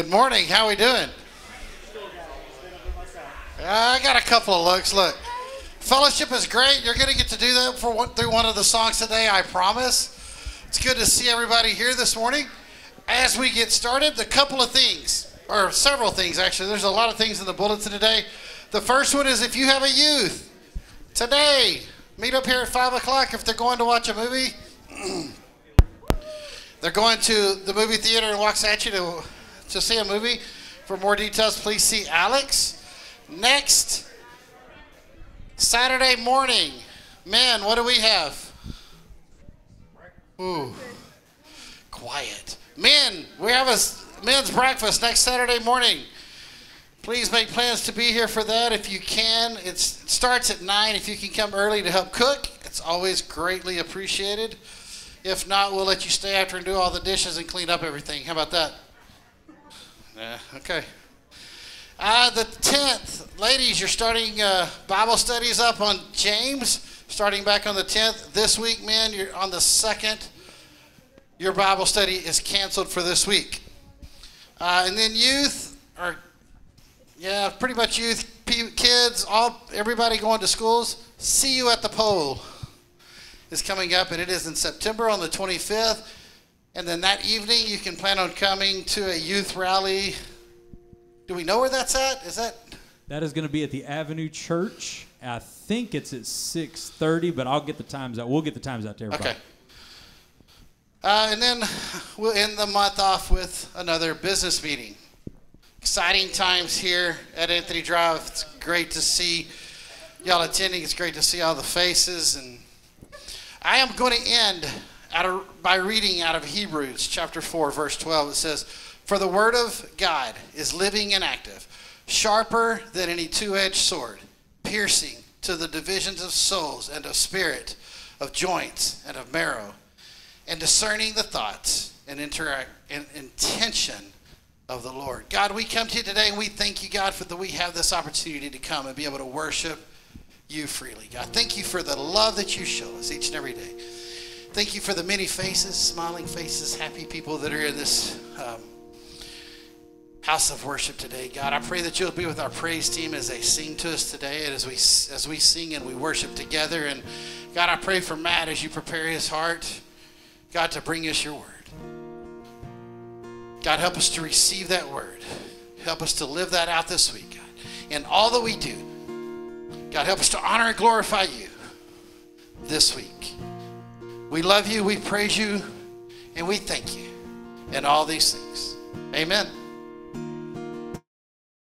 Good morning. How we doing? I got a couple of looks. Look, fellowship is great. You're going to get to do that for one, through one of the songs today. I promise. It's good to see everybody here this morning. As we get started, a couple of things, or several things actually. There's a lot of things in the bulletin today. The first one is if you have a youth today, meet up here at five o'clock. If they're going to watch a movie, they're going to the movie theater and Waxahachie to to see a movie. For more details, please see Alex. Next, Saturday morning, man, what do we have? Ooh, quiet. Men, we have a men's breakfast next Saturday morning. Please make plans to be here for that if you can. It's, it starts at 9. If you can come early to help cook, it's always greatly appreciated. If not, we'll let you stay after and do all the dishes and clean up everything. How about that? Yeah, okay. Uh, the 10th, ladies, you're starting uh, Bible studies up on James, starting back on the 10th. This week, men, you're on the 2nd. Your Bible study is canceled for this week. Uh, and then youth, or yeah, pretty much youth, kids, all everybody going to schools. See you at the pole is coming up, and it is in September on the 25th. And then that evening, you can plan on coming to a youth rally. Do we know where that's at? Is that? That is going to be at the Avenue Church. I think it's at 6:30, but I'll get the times out. We'll get the times out to everybody. Okay. Uh, and then we'll end the month off with another business meeting. Exciting times here at Anthony Drive. It's great to see y'all attending. It's great to see all the faces. And I am going to end by reading out of Hebrews chapter 4, verse 12. It says, For the word of God is living and active, sharper than any two edged sword, piercing to the divisions of souls and of spirit, of joints and of marrow, and discerning the thoughts and, interact, and intention of the Lord. God, we come to you today and we thank you, God, for that we have this opportunity to come and be able to worship you freely. God, thank you for the love that you show us each and every day. Thank you for the many faces, smiling faces, happy people that are in this um, house of worship today. God, I pray that you'll be with our praise team as they sing to us today and as we as we sing and we worship together. And God, I pray for Matt as you prepare his heart, God, to bring us your word. God, help us to receive that word. Help us to live that out this week, God. In all that we do, God, help us to honor and glorify you this week. We love you, we praise you, and we thank you in all these things. Amen.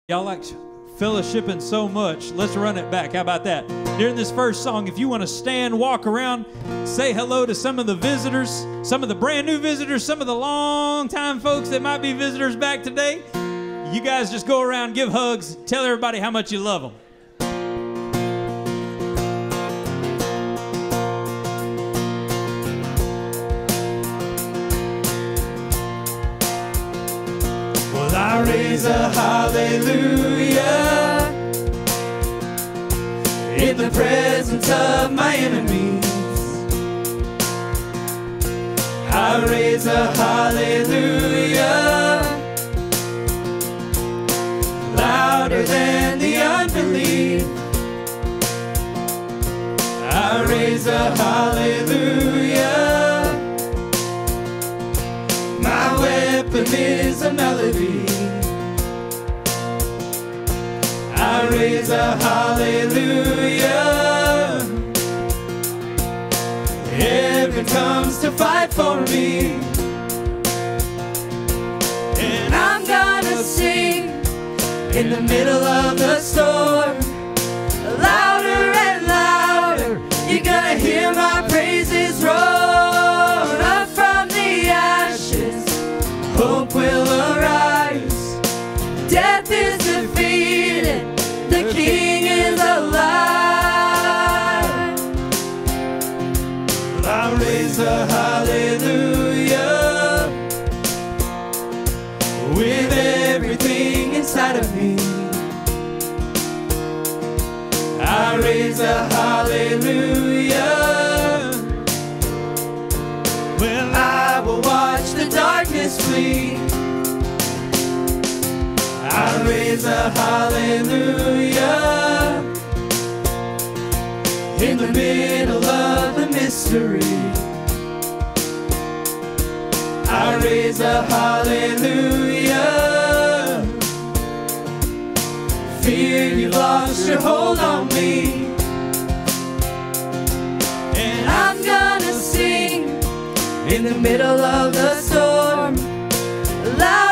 Y'all like fellowshipping so much. Let's run it back. How about that? During this first song, if you want to stand, walk around, say hello to some of the visitors, some of the brand new visitors, some of the long time folks that might be visitors back today, you guys just go around, give hugs, tell everybody how much you love them. I raise a hallelujah in the presence of my enemies. I raise a hallelujah louder than the unbelief. I raise a hallelujah. My weapon is a melody. Raise a hallelujah. Heaven comes to fight for me. And I'm gonna sing in the middle of the storm. I a hallelujah. Well, I will watch the darkness flee. I raise a hallelujah in the middle of the mystery. I raise a hallelujah. Fear you lost your hold on me. In the middle of the storm. Louder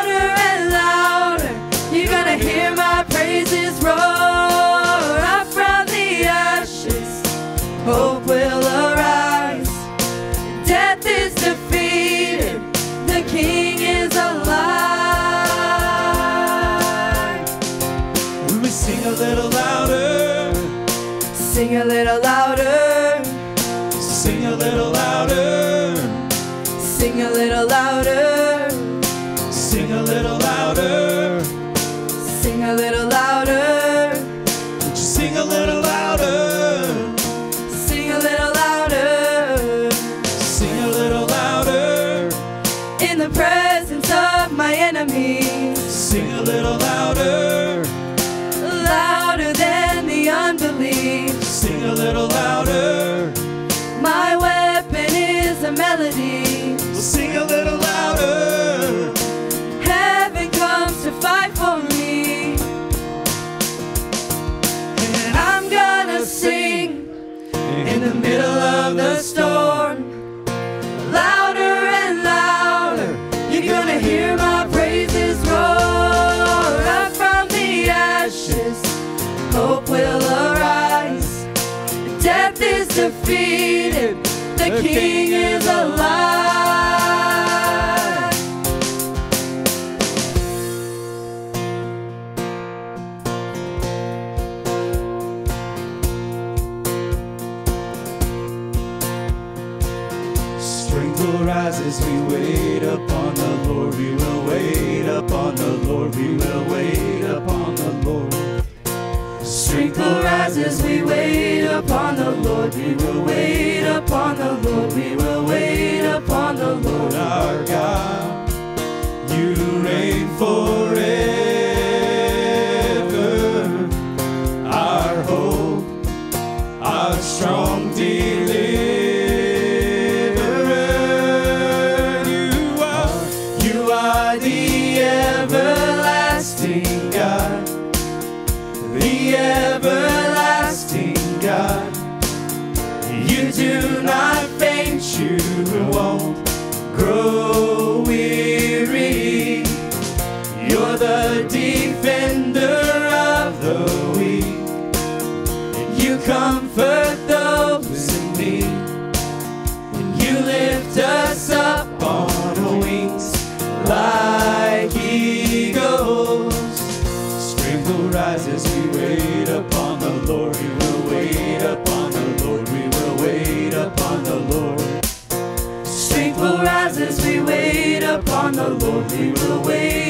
the presence of my enemies. Sing a little louder. Louder than the unbelief. Sing a little louder. My weapon is a melody. We'll Sing a little louder. Heaven comes to fight for me. And I'm gonna sing in the middle of the storm. Defeated. The King is alive. Strength will rise as we wait upon the Lord. We will wait upon the Lord. We will Will rise as we wait upon the Lord. We will wait upon the Lord. We will wait upon the Lord our God. You reign forever. The Lord. We will wait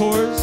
last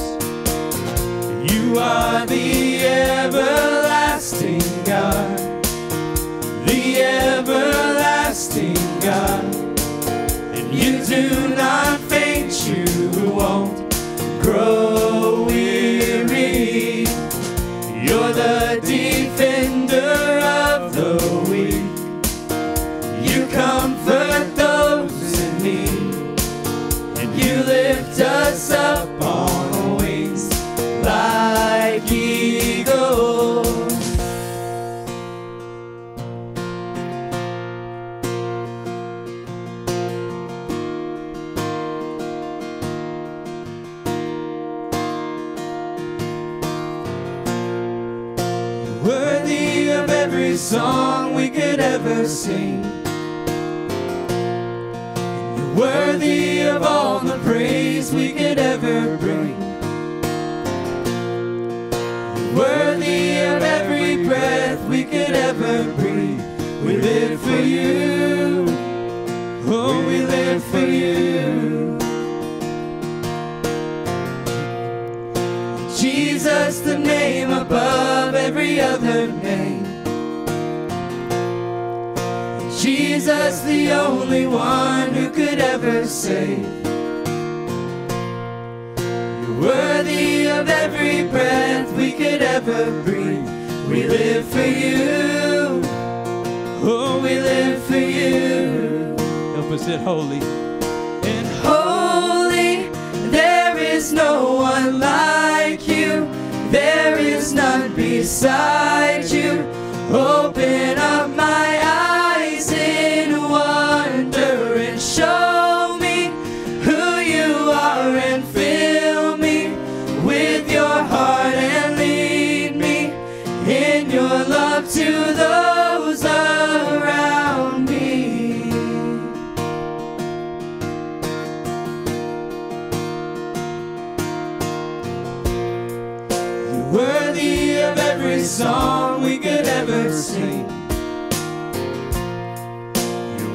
every other name. Jesus, the only one who could ever save. You're worthy of every breath we could ever breathe. We live for you. Oh, we live for you. Help us hit holy. And holy, there is no one like you. There is none beside you. Open up my eyes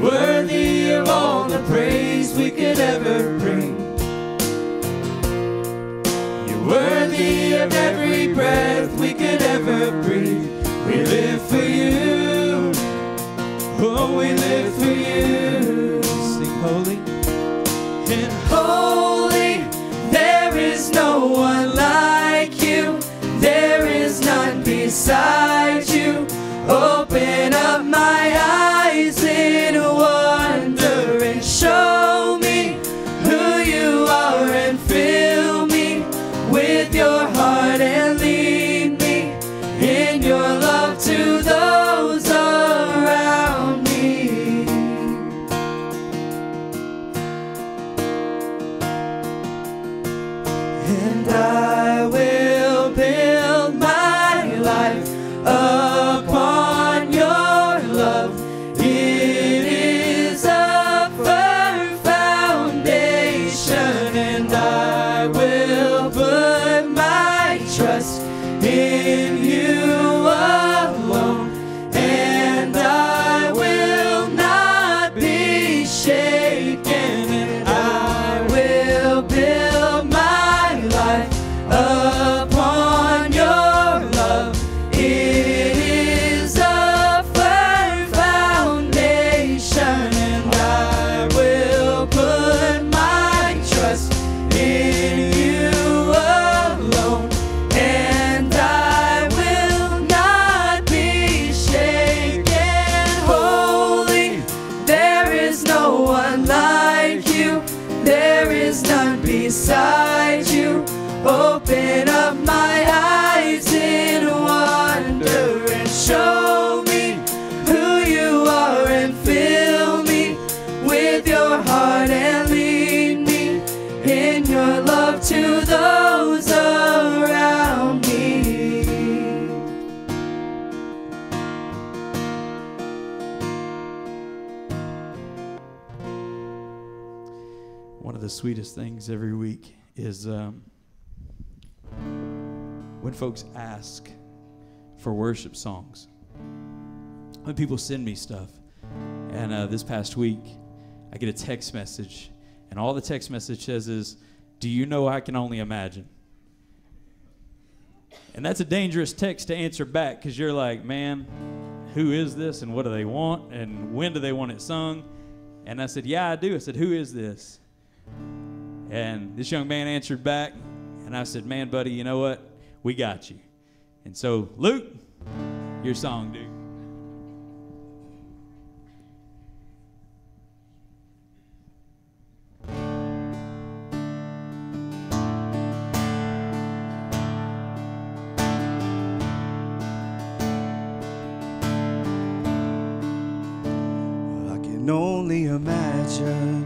worthy of all the praise we could ever bring. You're worthy of every breath we could ever breathe. We live for you. Oh, we live for you. Sing holy. And holy, there is no one like you. There is none beside you. Open up my eyes every week is um, when folks ask for worship songs. When people send me stuff. And uh, this past week, I get a text message, and all the text message says is, Do you know I can only imagine? And that's a dangerous text to answer back because you're like, man, who is this and what do they want and when do they want it sung? And I said, yeah, I do. I said, who is this? And this young man answered back. And I said, Man, buddy, you know what? We got you. And so, Luke, your song, dude. I can only imagine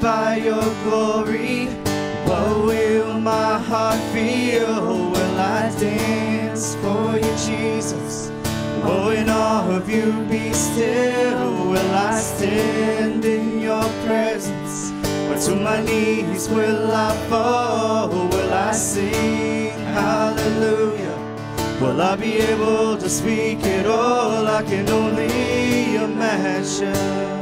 By your glory, what will my heart feel? Will I dance for you, Jesus? Oh, in all of you be still. Will I stand in your presence? Or to my knees will I fall? Will I sing hallelujah? Will I be able to speak it all? I can only imagine.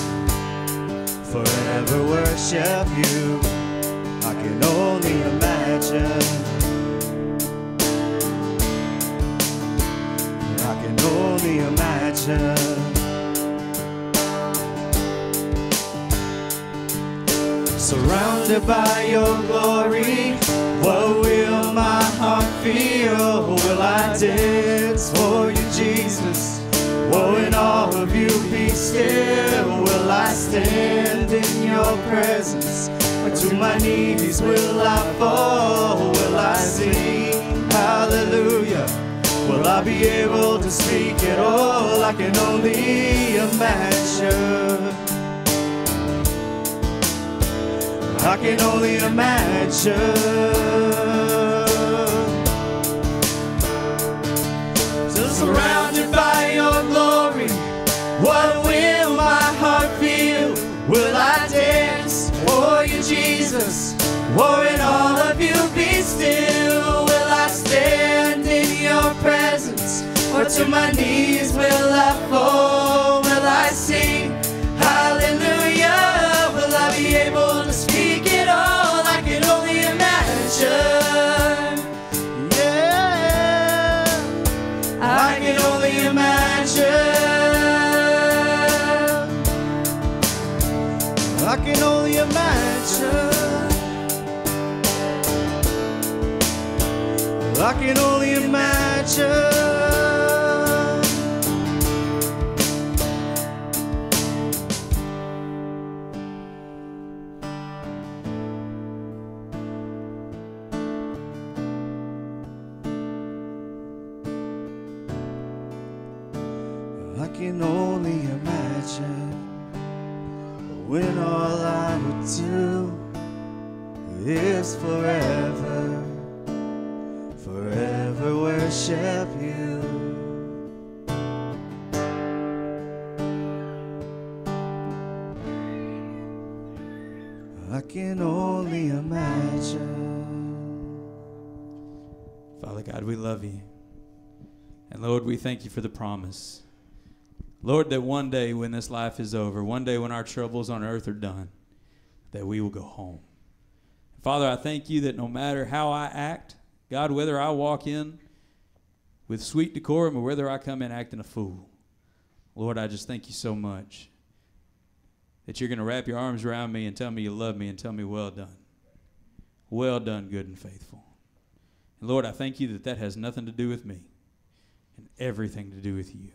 forever worship you. I can only imagine. I can only imagine. Surrounded by your glory, what will my heart feel? Will I dance for you, Jesus? In all of you be still. Will I stand in your presence? Or to my knees will I fall? Will I sing hallelujah? Will I be able to speak it all? I can only imagine. I can only imagine. So surrounded Jesus? In all of you be still? Will I stand in your presence? Or to my knees will I fall? I can only imagine. Father God, we love you. And Lord, we thank you for the promise. Lord, that one day when this life is over, one day when our troubles on earth are done, that we will go home. Father, I thank you that no matter how I act, God, whether I walk in with sweet decorum or whether I come in acting a fool, Lord, I just thank you so much that you're going to wrap your arms around me and tell me you love me and tell me, well done. Well done, good and faithful. And Lord, I thank you that that has nothing to do with me and everything to do with you.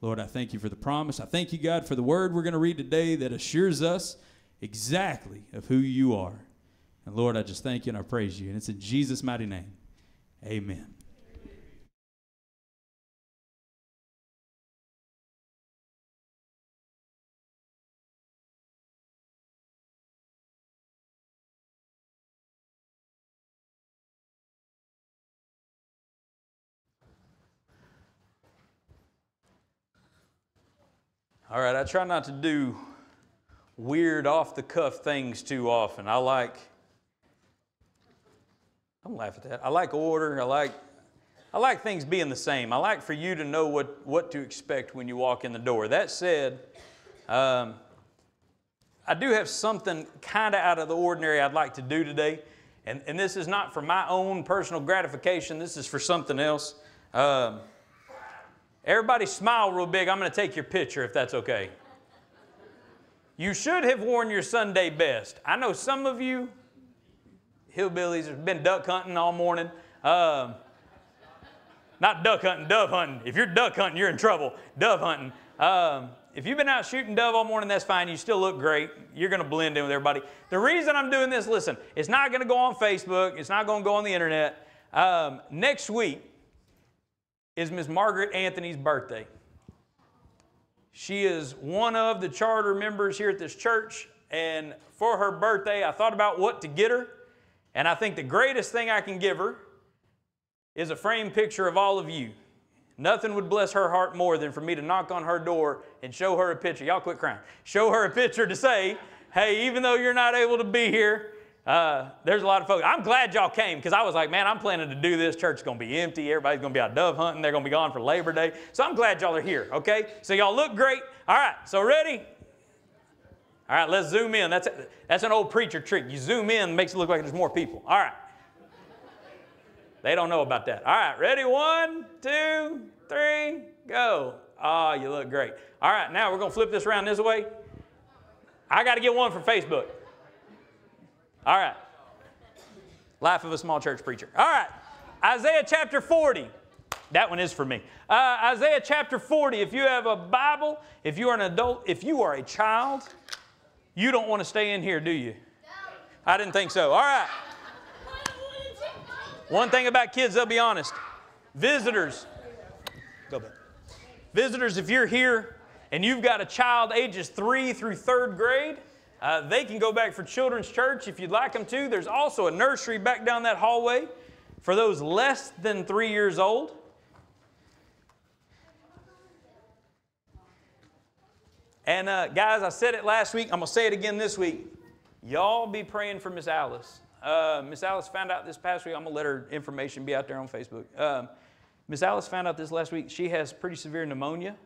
Lord, I thank you for the promise. I thank you, God, for the word we're going to read today that assures us exactly of who you are. And Lord, I just thank you and I praise you. And it's in Jesus' mighty name. Amen. All right, I try not to do weird off the cuff things too often. I like don't laugh at that. I like order. I like I like things being the same. I like for you to know what, what to expect when you walk in the door. That said, um, I do have something kind of out of the ordinary I'd like to do today. And, and this is not for my own personal gratification, this is for something else. Um, everybody smile real big. I'm going to take your picture if that's okay. You should have worn your Sunday best. I know some of you hillbillies have been duck hunting all morning. Um, not duck hunting, dove hunting. If you're duck hunting, you're in trouble. Dove hunting. Um, if you've been out shooting dove all morning, that's fine. You still look great. You're going to blend in with everybody. The reason I'm doing this, listen, it's not going to go on Facebook. It's not going to go on the internet. Um, next week is Miss Margaret Anthony's birthday. She is one of the charter members here at this church. And for her birthday, I thought about what to get her. And I think the greatest thing I can give her is a framed picture of all of you. Nothing would bless her heart more than for me to knock on her door and show her a picture. Y'all quit crying. Show her a picture to say, hey, even though you're not able to be here, uh, there's a lot of folks. I'm glad y'all came because I was like, man, I'm planning to do this. Church is going to be empty. Everybody's going to be out dove hunting. They're going to be gone for Labor Day. So I'm glad y'all are here, okay? So y'all look great. All right, so ready? All right, let's zoom in. That's, that's an old preacher trick. You zoom in, makes it look like there's more people. All right. They don't know about that. All right, ready? One, two, three, go. Oh, you look great. All right, now we're going to flip this around this way. I got to get one for Facebook. All right. Life of a small church preacher. All right. Isaiah chapter 40. That one is for me. Uh, Isaiah chapter 40. If you have a Bible, if you are an adult, if you are a child, you don't want to stay in here, do you? I didn't think so. All right. One thing about kids, they'll be honest. Visitors, go back. Visitors, if you're here and you've got a child ages three through third grade, uh, they can go back for children's church if you'd like them to. There's also a nursery back down that hallway for those less than three years old. And uh, guys, I said it last week. I'm going to say it again this week. Y'all be praying for Miss Alice. Uh, Miss Alice found out this past week. I'm going to let her information be out there on Facebook. Um, Miss Alice found out this last week she has pretty severe pneumonia.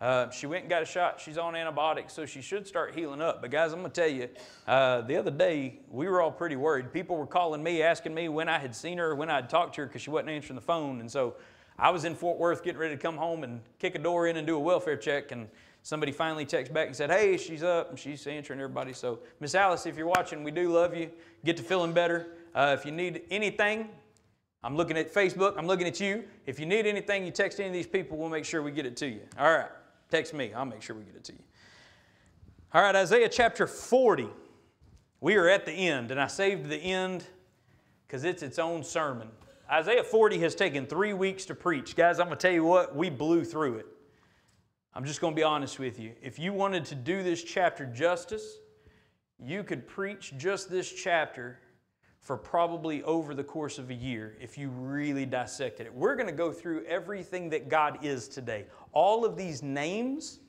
Uh, she went and got a shot. She's on antibiotics, so she should start healing up. But, guys, I'm to tell you, uh, the other day, we were all pretty worried. People were calling me, asking me when I had seen her, when I had talked to her, because she wasn't answering the phone. And so I was in Fort Worth getting ready to come home and kick a door in and do a welfare check. And somebody finally texted back and said, Hey, she's up and she's answering everybody. So, Miss Alice, if you're watching, we do love you. Get to feeling better. Uh, if you need anything, I'm looking at Facebook, I'm looking at you. If you need anything, you text any of these people, we'll make sure we get it to you. All right, text me, I'll make sure we get it to you. All right, Isaiah chapter 40. We are at the end, and I saved the end because it's its own sermon. Isaiah 40 has taken three weeks to preach. Guys, I'm going to tell you what, we blew through it. I'm just going to be honest with you. If you wanted to do this chapter justice, you could preach just this chapter for probably over the course of a year if you really dissected it. We're going to go through everything that God is today. All of these names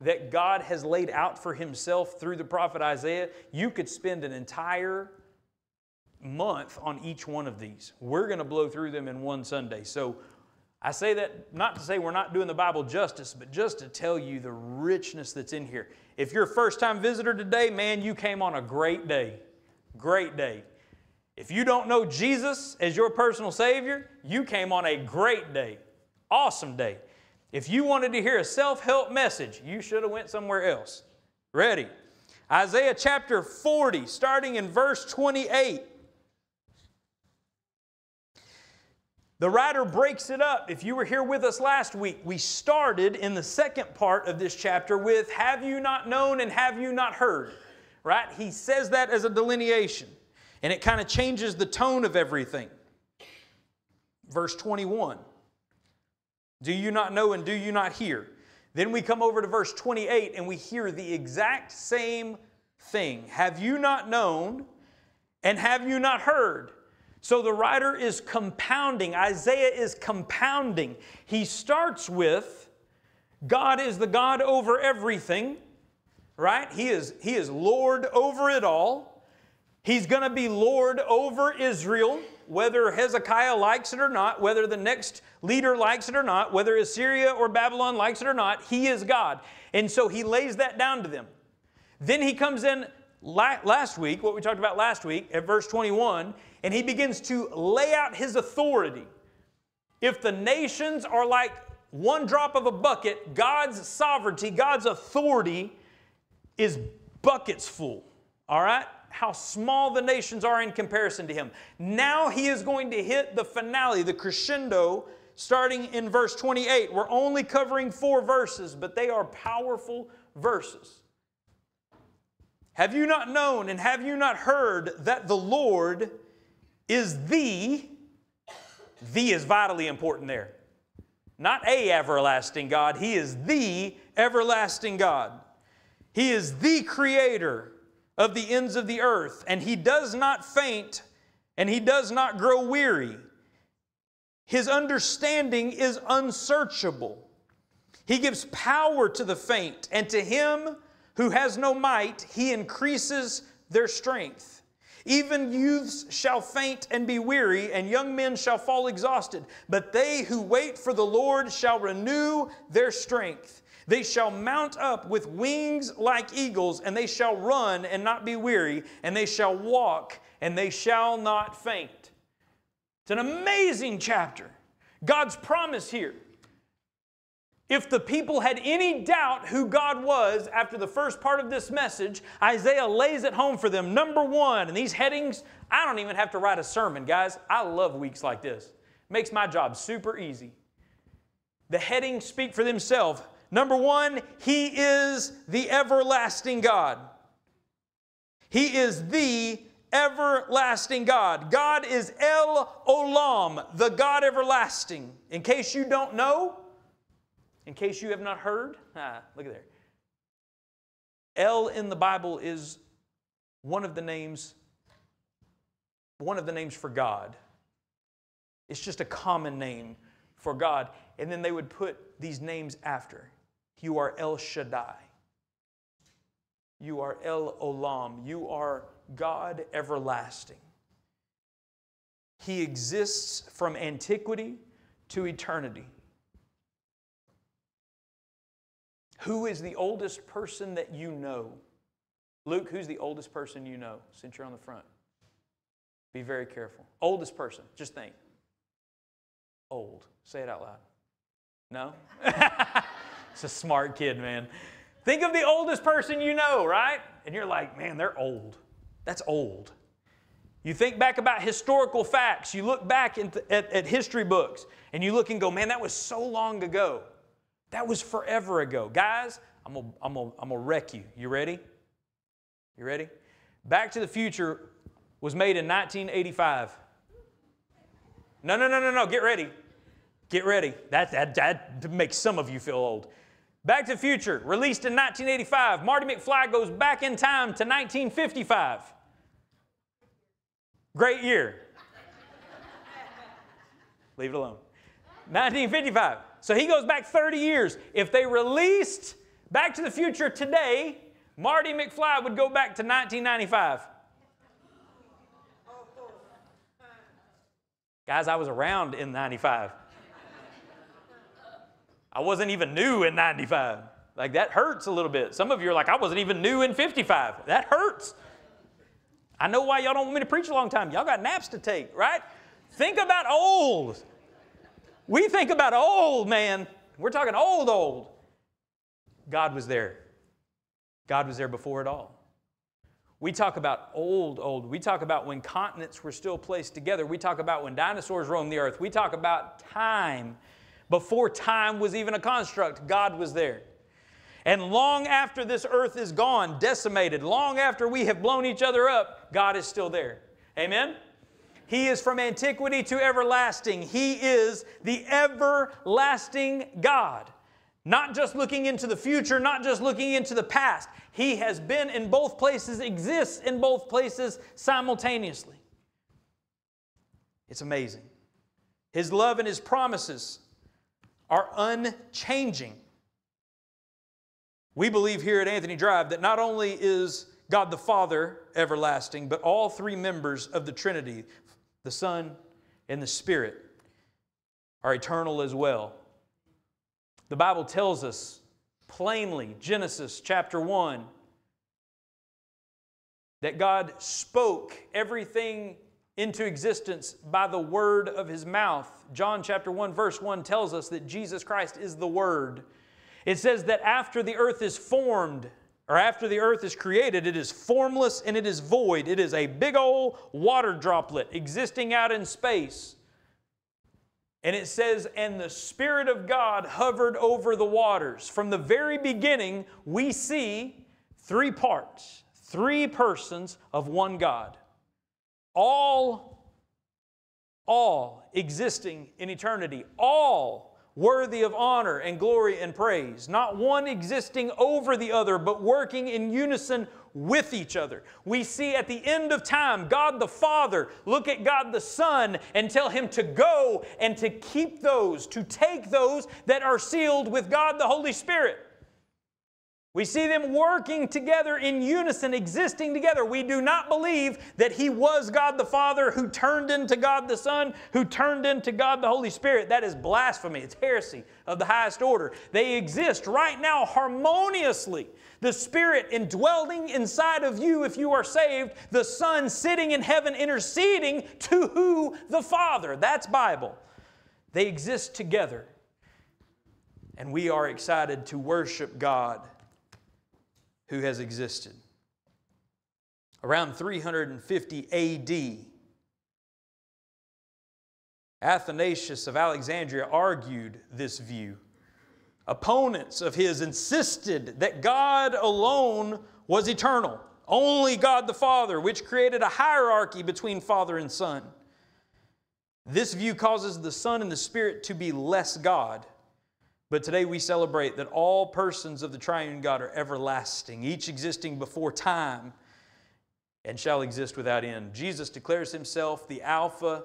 that God has laid out for Himself through the prophet Isaiah, you could spend an entire month on each one of these. We're going to blow through them in one Sunday. So I say that not to say we're not doing the Bible justice, but just to tell you the richness that's in here. If you're a first time visitor today, man, you came on a great day. Great day. If you don't know Jesus as your personal Savior, you came on a great day. Awesome day. If you wanted to hear a self-help message, you should have went somewhere else. Ready? Isaiah chapter 40, starting in verse 28. The writer breaks it up. If you were here with us last week, we started in the second part of this chapter with Have you not known and have you not heard? Right? He says that as a delineation, and it kind of changes the tone of everything. Verse 21 Do you not know and do you not hear? Then we come over to verse 28 and we hear the exact same thing. Have you not known and have you not heard? So the writer is compounding. Isaiah is compounding. He starts with God is the God over everything, right? He is, he is Lord over it all. He's going to be Lord over Israel, whether Hezekiah likes it or not, whether the next leader likes it or not, whether Assyria or Babylon likes it or not, he is God. And so he lays that down to them. Then he comes in last week, what we talked about last week at verse 21, and he begins to lay out his authority. If the nations are like one drop of a bucket, God's sovereignty, God's authority is buckets full. All right? How small the nations are in comparison to him. Now he is going to hit the finale, the crescendo, starting in verse 28. We're only covering four verses, but they are powerful verses. Have you not known and have you not heard that the Lord is the, the is vitally important there. Not a everlasting God, He is the everlasting God. He is the creator of the ends of the earth, and He does not faint and He does not grow weary. His understanding is unsearchable. He gives power to the faint, and to him who has no might, he increases their strength. Even youths shall faint and be weary, and young men shall fall exhausted. But they who wait for the Lord shall renew their strength. They shall mount up with wings like eagles, and they shall run and not be weary, and they shall walk and they shall not faint. It's an amazing chapter. God's promise here if the people had any doubt who God was after the first part of this message, Isaiah lays it home for them. Number one, and these headings, I don't even have to write a sermon, guys. I love weeks like this. Makes my job super easy. The headings speak for themselves. Number one, He is the everlasting God. He is the everlasting God. God is El Olam, the God everlasting. In case you don't know, in case you have not heard, ah, look at there. El in the Bible is one of the names, one of the names for God. It's just a common name for God. And then they would put these names after. You are El Shaddai. You are El Olam. You are God everlasting. He exists from antiquity to eternity. Who is the oldest person that you know? Luke, who's the oldest person you know since you're on the front? Be very careful. Oldest person, just think. Old. Say it out loud. No? it's a smart kid, man. Think of the oldest person you know, right? And you're like, man, they're old. That's old. You think back about historical facts. You look back at, at, history books and you look and go, man, that was so long ago. That was forever ago. Guys, I'm gonna, I'm gonna, I'm gonna wreck you. You ready? You ready? Back to the Future was made in 1985. No, no, no, no, no. Get ready. Get ready. That, that, that makes some of you feel old. Back to the Future, released in 1985. Marty McFly goes back in time to 1955. Great year. Leave it alone. 1955. So he goes back 30 years. If they released Back to the Future today, Marty McFly would go back to 1995. Guys, I was around in 95. I wasn't even new in 95. Like that hurts a little bit. Some of you are like, I wasn't even new in 55. That hurts. I know why y'all don't want me to preach a long time. Y'all got naps to take, right? Think about old. We think about old, man. We're talking old, old. God was there. God was there before it all. We talk about old, old. We talk about when continents were still placed together. We talk about when dinosaurs roamed the earth. We talk about time. Before time was even a construct, God was there. And long after this earth is gone, decimated, long after we have blown each other up, God is still there. Amen? He is from antiquity to everlasting. He is the everlasting God. Not just looking into the future, not just looking into the past. He has been in both places, exists in both places simultaneously. It's amazing. His love and His promises are unchanging. We believe here at Anthony Drive that not only is God the Father everlasting, but all three members of the Trinity, the Son and the Spirit, are eternal as well. The Bible tells us plainly, Genesis chapter 1, that God spoke everything into existence by the word of his mouth. John chapter 1 verse 1 tells us that Jesus Christ is the word. It says that after the earth is formed, or after the earth is created, it is formless and it is void. It is a big old water droplet existing out in space. And it says, and the Spirit of God hovered over the waters. From the very beginning, we see three parts, three persons of one God. All, all existing in eternity. All worthy of honor and glory and praise, not one existing over the other, but working in unison with each other. We see at the end of time God the Father look at God the Son and tell him to go and to keep those, to take those that are sealed with God the Holy Spirit. We see them working together in unison, existing together. We do not believe that He was God the Father who turned into God the Son, who turned into God the Holy Spirit. That is blasphemy. It's heresy of the highest order. They exist right now harmoniously. The Spirit indwelling inside of you if you are saved, the Son sitting in heaven interceding to who? The Father. That's Bible. They exist together. And we are excited to worship God who has existed. Around 350 AD, Athanasius of Alexandria argued this view. Opponents of his insisted that God alone was eternal, only God the Father, which created a hierarchy between Father and Son. This view causes the Son and the Spirit to be less God but today we celebrate that all persons of the triune God are everlasting, each existing before time and shall exist without end. Jesus declares himself the Alpha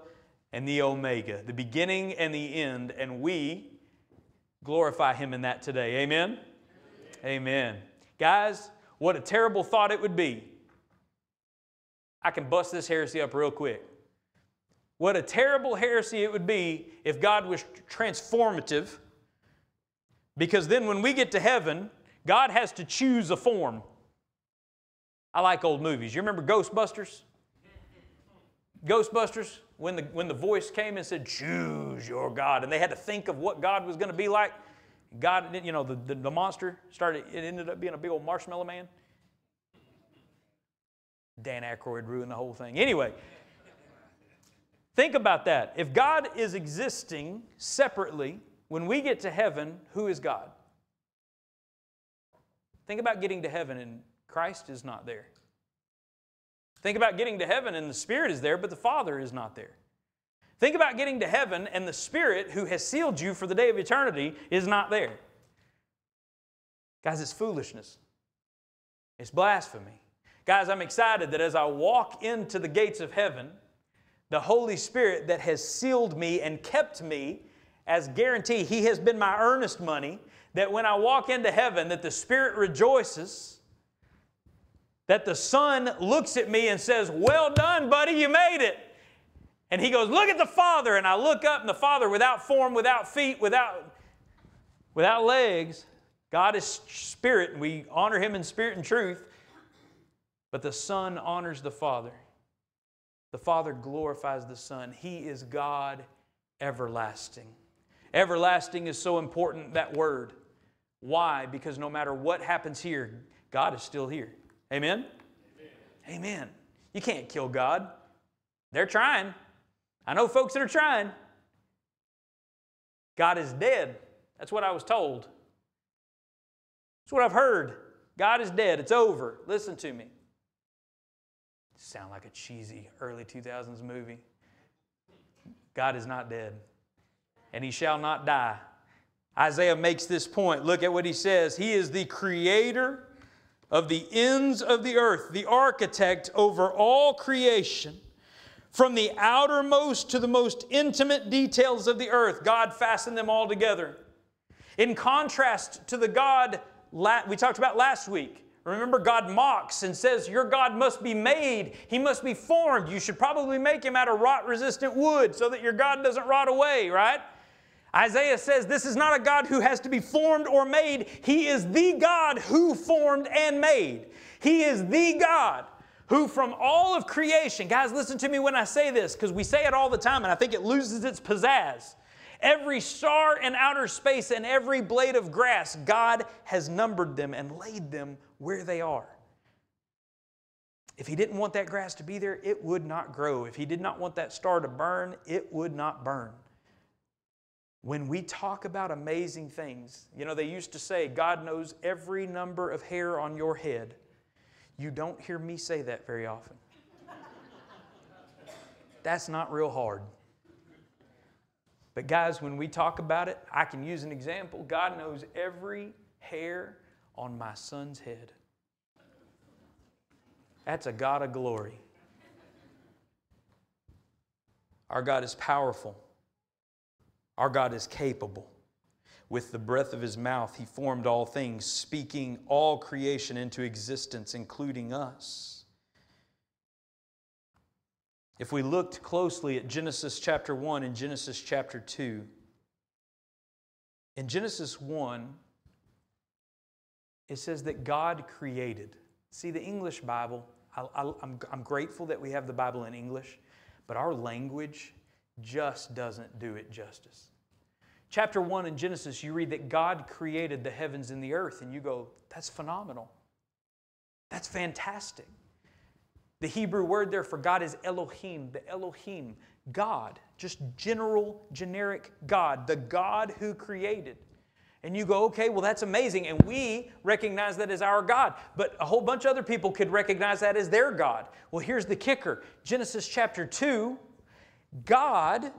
and the Omega, the beginning and the end, and we glorify him in that today. Amen? Amen. Amen. Guys, what a terrible thought it would be. I can bust this heresy up real quick. What a terrible heresy it would be if God was transformative because then when we get to heaven, God has to choose a form. I like old movies. You remember Ghostbusters? Ghostbusters, when the, when the voice came and said, Choose your God, and they had to think of what God was going to be like. God, you know, the, the, the monster started, it ended up being a big old marshmallow man. Dan Aykroyd ruined the whole thing. Anyway, think about that. If God is existing separately when we get to heaven, who is God? Think about getting to heaven and Christ is not there. Think about getting to heaven and the Spirit is there, but the Father is not there. Think about getting to heaven and the Spirit who has sealed you for the day of eternity is not there. Guys, it's foolishness. It's blasphemy. Guys, I'm excited that as I walk into the gates of heaven, the Holy Spirit that has sealed me and kept me as guarantee, He has been my earnest money, that when I walk into heaven, that the Spirit rejoices, that the Son looks at me and says, Well done, buddy, you made it. And he goes, Look at the Father. And I look up, and the Father, without form, without feet, without, without legs, God is spirit, and we honor him in spirit and truth. But the Son honors the Father. The Father glorifies the Son. He is God everlasting. Everlasting is so important, that word. Why? Because no matter what happens here, God is still here. Amen? Amen. You can't kill God. They're trying. I know folks that are trying. God is dead. That's what I was told. That's what I've heard. God is dead. It's over. Listen to me. Sound like a cheesy early 2000s movie. God is not dead, and he shall not die. Isaiah makes this point. Look at what he says. He is the creator of the ends of the earth, the architect over all creation. From the outermost to the most intimate details of the earth, God fastened them all together. In contrast to the God we talked about last week, remember God mocks and says, Your God must be made, He must be formed. You should probably make Him out of rot resistant wood so that your God doesn't rot away, right? Isaiah says this is not a God who has to be formed or made. He is the God who formed and made. He is the God who from all of creation, guys, listen to me when I say this because we say it all the time and I think it loses its pizzazz. Every star in outer space and every blade of grass, God has numbered them and laid them where they are. If He didn't want that grass to be there, it would not grow. If He did not want that star to burn, it would not burn. When we talk about amazing things, you know, they used to say, God knows every number of hair on your head. You don't hear me say that very often. That's not real hard. But, guys, when we talk about it, I can use an example. God knows every hair on my son's head. That's a God of glory. Our God is powerful. Our God is capable. With the breath of his mouth, he formed all things, speaking all creation into existence, including us. If we looked closely at Genesis chapter 1 and Genesis chapter 2, in Genesis 1, it says that God created. See, the English Bible, I, am grateful that we have the Bible in English, but our language just doesn't do it justice. Chapter 1 in Genesis, you read that God created the heavens and the earth, and you go, that's phenomenal. That's fantastic. The Hebrew word there for God is Elohim, the Elohim, God, just general, generic God, the God who created. And you go, okay, well, that's amazing. And we recognize that as our God. But a whole bunch of other people could recognize that as their God. Well, here's the kicker Genesis chapter 2, God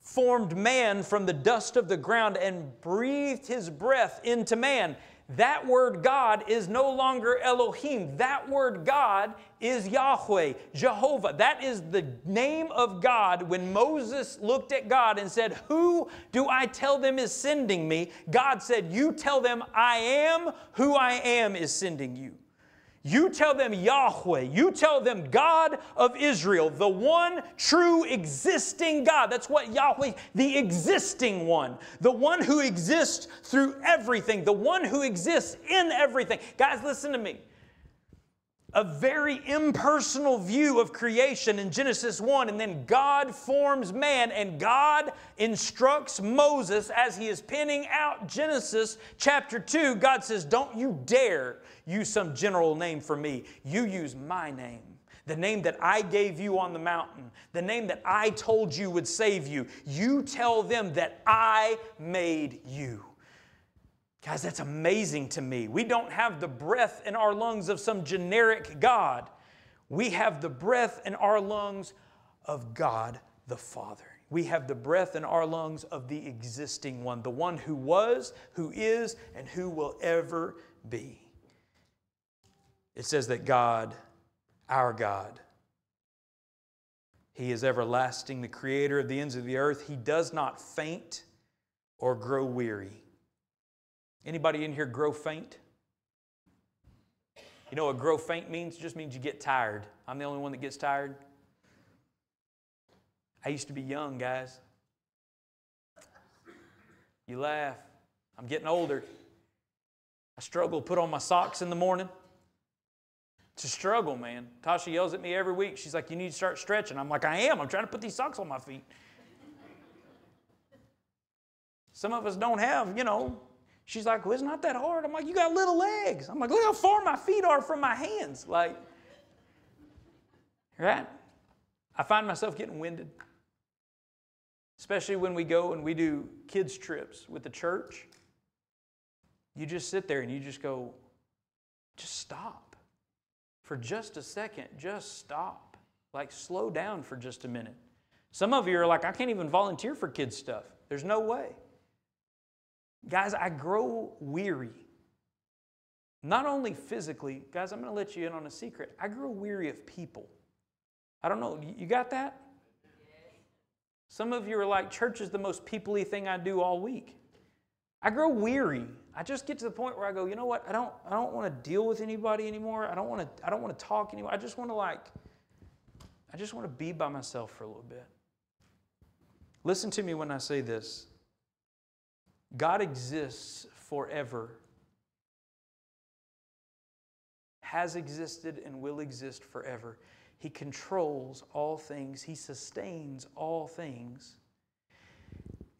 formed man from the dust of the ground and breathed his breath into man. That word God is no longer Elohim. That word God is Yahweh, Jehovah. That is the name of God. When Moses looked at God and said, Who do I tell them is sending me? God said, You tell them, I am who I am is sending you. You tell them Yahweh. You tell them God of Israel, the one true existing God. That's what Yahweh, the existing one, the one who exists through everything, the one who exists in everything. Guys, listen to me a very impersonal view of creation in Genesis 1, and then God forms man, and God instructs Moses as he is penning out Genesis chapter 2. God says, Don't you dare use some general name for me. You use my name. The name that I gave you on the mountain, the name that I told you would save you. You tell them that I made you. Guys, that's amazing to me. We don't have the breath in our lungs of some generic God. We have the breath in our lungs of God the Father. We have the breath in our lungs of the existing one, the one who was, who is, and who will ever be. It says that God, our God, He is everlasting, the creator of the ends of the earth. He does not faint or grow weary. Anybody in here grow faint? You know what grow faint means? It just means you get tired. I'm the only one that gets tired. I used to be young, guys. You laugh. I'm getting older. I struggle to put on my socks in the morning. It's a struggle, man. Tasha yells at me every week. She's like, You need to start stretching. I'm like, I am. I'm trying to put these socks on my feet. Some of us don't have, you know, She's like, well, it's not that hard. I'm like, you got little legs. I'm like, look how far my feet are from my hands. Like, Right? I find myself getting winded, especially when we go and we do kids' trips with the church. You just sit there and you just go, just stop. For just a second, just stop. Like, slow down for just a minute. Some of you are like, I can't even volunteer for kids' stuff. There's no way. Guys, I grow weary. Not only physically, guys, I'm going to let you in on a secret. I grow weary of people. I don't know, you got that? Some of you are like, church is the most peoply thing I do all week. I grow weary. I just get to the point where I go, you know what? I don't, I don't want to deal with anybody anymore. I don't want to, I don't want to talk anymore. I just want to like, I just want to be by myself for a little bit. Listen to me when I say this. God exists forever, has existed and will exist forever. He controls all things, He sustains all things.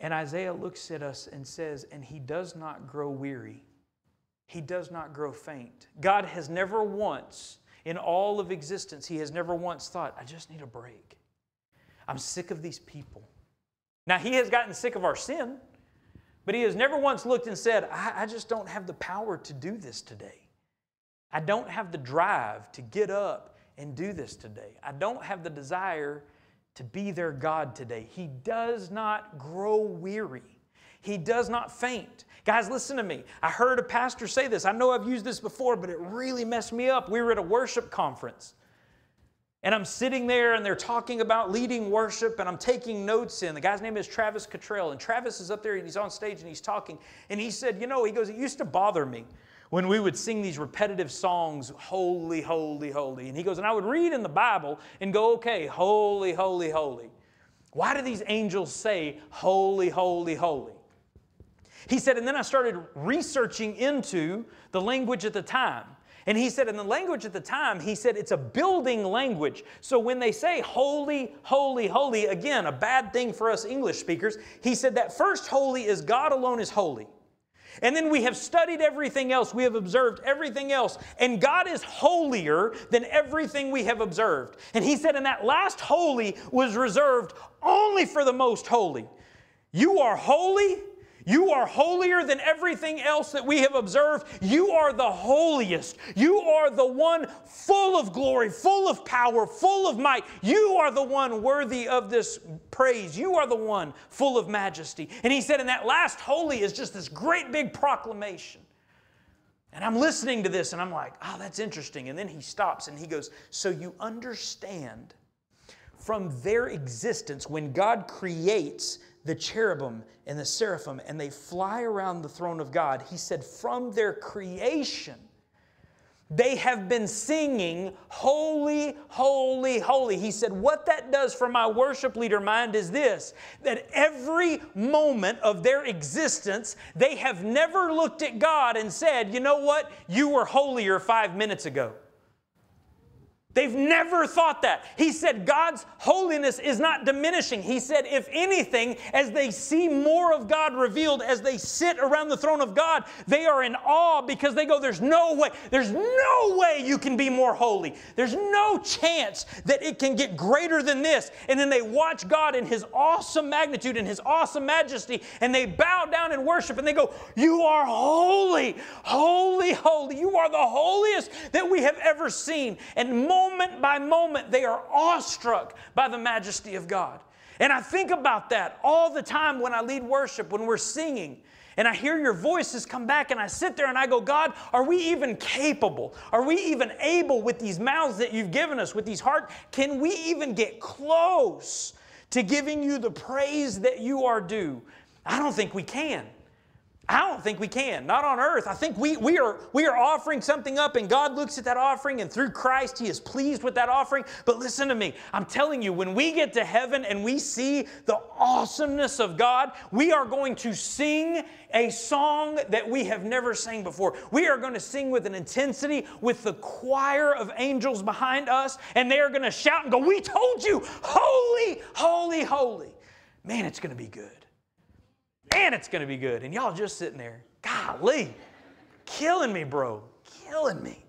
And Isaiah looks at us and says, And He does not grow weary, He does not grow faint. God has never once, in all of existence, He has never once thought, I just need a break. I'm sick of these people. Now, He has gotten sick of our sin. But he has never once looked and said, I, I, just don't have the power to do this today. I don't have the drive to get up and do this today. I don't have the desire to be their God today. He does not grow weary. He does not faint. Guys, listen to me. I heard a pastor say this. I know I've used this before, but it really messed me up. We were at a worship conference. And I'm sitting there and they're talking about leading worship and I'm taking notes in. The guy's name is Travis Cottrell. And Travis is up there and he's on stage and he's talking. And he said, You know, he goes, It used to bother me when we would sing these repetitive songs, holy, holy, holy. And he goes, and I would read in the Bible and go, okay, holy, holy, holy. Why do these angels say holy, holy, holy? He said, and then I started researching into the language at the time. And he said, in the language at the time, he said it's a building language. So when they say holy, holy, holy, again, a bad thing for us English speakers, he said that first holy is God alone is holy. And then we have studied everything else, we have observed everything else, and God is holier than everything we have observed. And He said, and that last holy was reserved only for the most holy. You are holy you are holier than everything else that we have observed. You are the holiest. You are the one full of glory, full of power, full of might. You are the one worthy of this praise. You are the one full of majesty. And he said, and that last holy is just this great big proclamation. And I'm listening to this and I'm like, oh, that's interesting. And then he stops and he goes, So you understand from their existence when God creates the cherubim and the seraphim and they fly around the throne of God. He said, from their creation, they have been singing, Holy, Holy, Holy. He said, What that does for my worship leader mind is this that every moment of their existence, they have never looked at God and said, You know what? You were holier five minutes ago. They've never thought that. He said God's holiness is not diminishing. He said, if anything, as they see more of God revealed, as they sit around the throne of God, they are in awe because they go, There's no way, there's no way you can be more holy. There's no chance that it can get greater than this. And then they watch God in His awesome magnitude and His awesome majesty, and they bow down and worship, and they go, You are holy, holy, holy. You are the holiest that we have ever seen. And more moment by moment, they are awestruck by the majesty of God. And I think about that all the time when I lead worship, when we're singing. And I hear your voices come back, and I sit there and I go, God, are we even capable? Are we even able with these mouths that you've given us, with these hearts? Can we even get close to giving you the praise that you are due? I don't think we can. I don't think we can, not on earth. I think we, we, are, we are offering something up, and God looks at that offering, and through Christ, He is pleased with that offering. But listen to me. I'm telling you, when we get to heaven and we see the awesomeness of God, we are going to sing a song that we have never sang before. We are going to sing with an intensity with the choir of angels behind us, and they are going to shout and go, We told you, holy, holy, holy. Man, it's going to be good man, it's going to be good. And y'all just sitting there, golly, killing me, bro, killing me.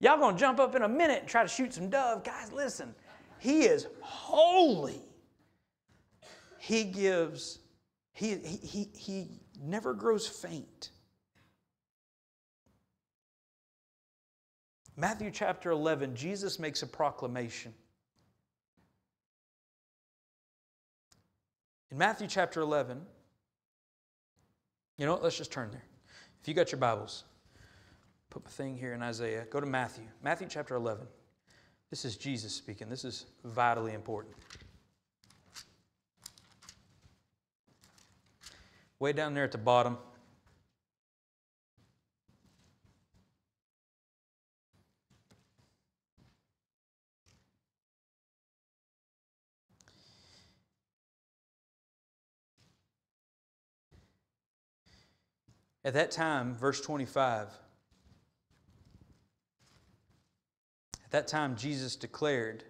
Y'all gonna jump up in a minute and try to shoot some dove. Guys, listen. He is holy. He gives, he, he, he, he never grows faint. Matthew chapter 11, Jesus makes a proclamation. In Matthew chapter 11, you know what? Let's just turn there. If you got your Bibles, put my thing here in Isaiah. Go to Matthew. Matthew chapter 11. This is Jesus speaking. This is vitally important. Way down there at the bottom. At that time, verse 25, at that time, Jesus declared,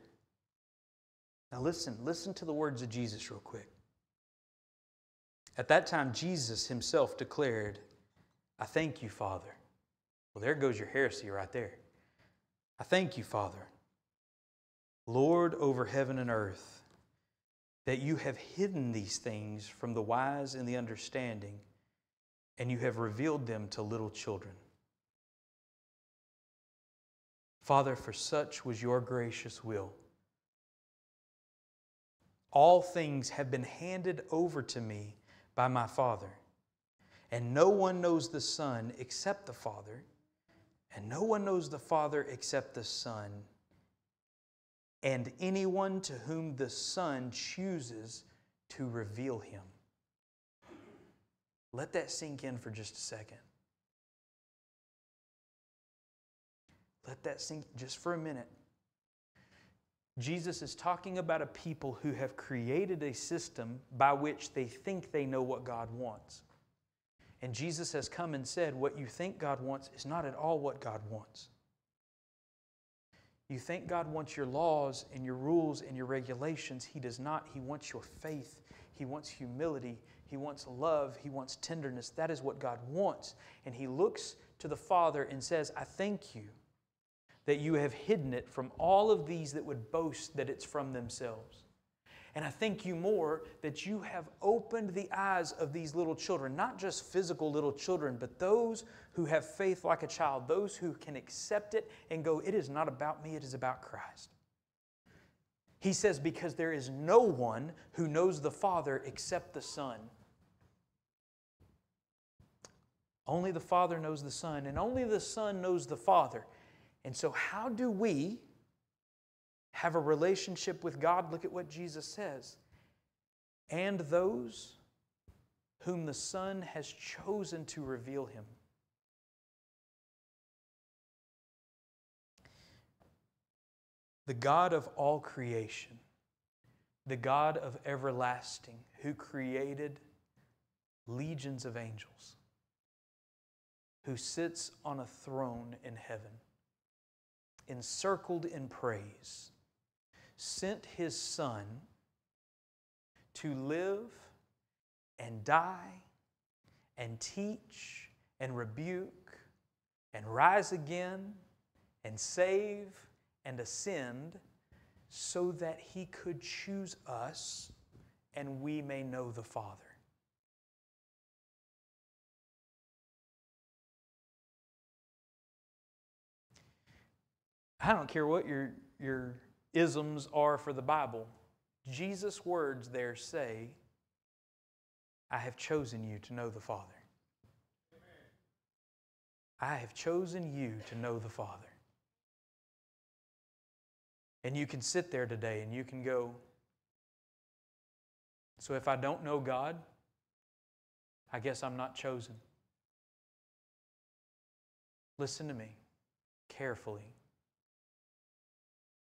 now listen, listen to the words of Jesus real quick. At that time, Jesus himself declared, I thank you, Father. Well, there goes your heresy right there. I thank you, Father, Lord over heaven and earth, that you have hidden these things from the wise and the understanding and you have revealed them to little children. Father, for such was your gracious will. All things have been handed over to me by my Father, and no one knows the Son except the Father, and no one knows the Father except the Son, and anyone to whom the Son chooses to reveal him. Let that sink in for just a second. Let that sink just for a minute. Jesus is talking about a people who have created a system by which they think they know what God wants. And Jesus has come and said, What you think God wants is not at all what God wants. You think God wants your laws and your rules and your regulations. He does not. He wants your faith, He wants humility, he wants love. He wants tenderness. That is what God wants. And He looks to the Father and says, I thank you that you have hidden it from all of these that would boast that it's from themselves. And I thank you more that you have opened the eyes of these little children, not just physical little children, but those who have faith like a child, those who can accept it and go, It is not about me, it is about Christ. He says, Because there is no one who knows the Father except the Son. Only the Father knows the Son, and only the Son knows the Father. And so, how do we have a relationship with God? Look at what Jesus says. And those whom the Son has chosen to reveal him. The God of all creation, the God of everlasting, who created legions of angels who sits on a throne in heaven, encircled in praise, sent his Son to live and die and teach and rebuke and rise again and save and ascend so that he could choose us and we may know the Father. I don't care what your, your isms are for the Bible. Jesus' words there say, I have chosen you to know the Father. I have chosen you to know the Father. And you can sit there today and you can go, So if I don't know God, I guess I'm not chosen. Listen to me carefully.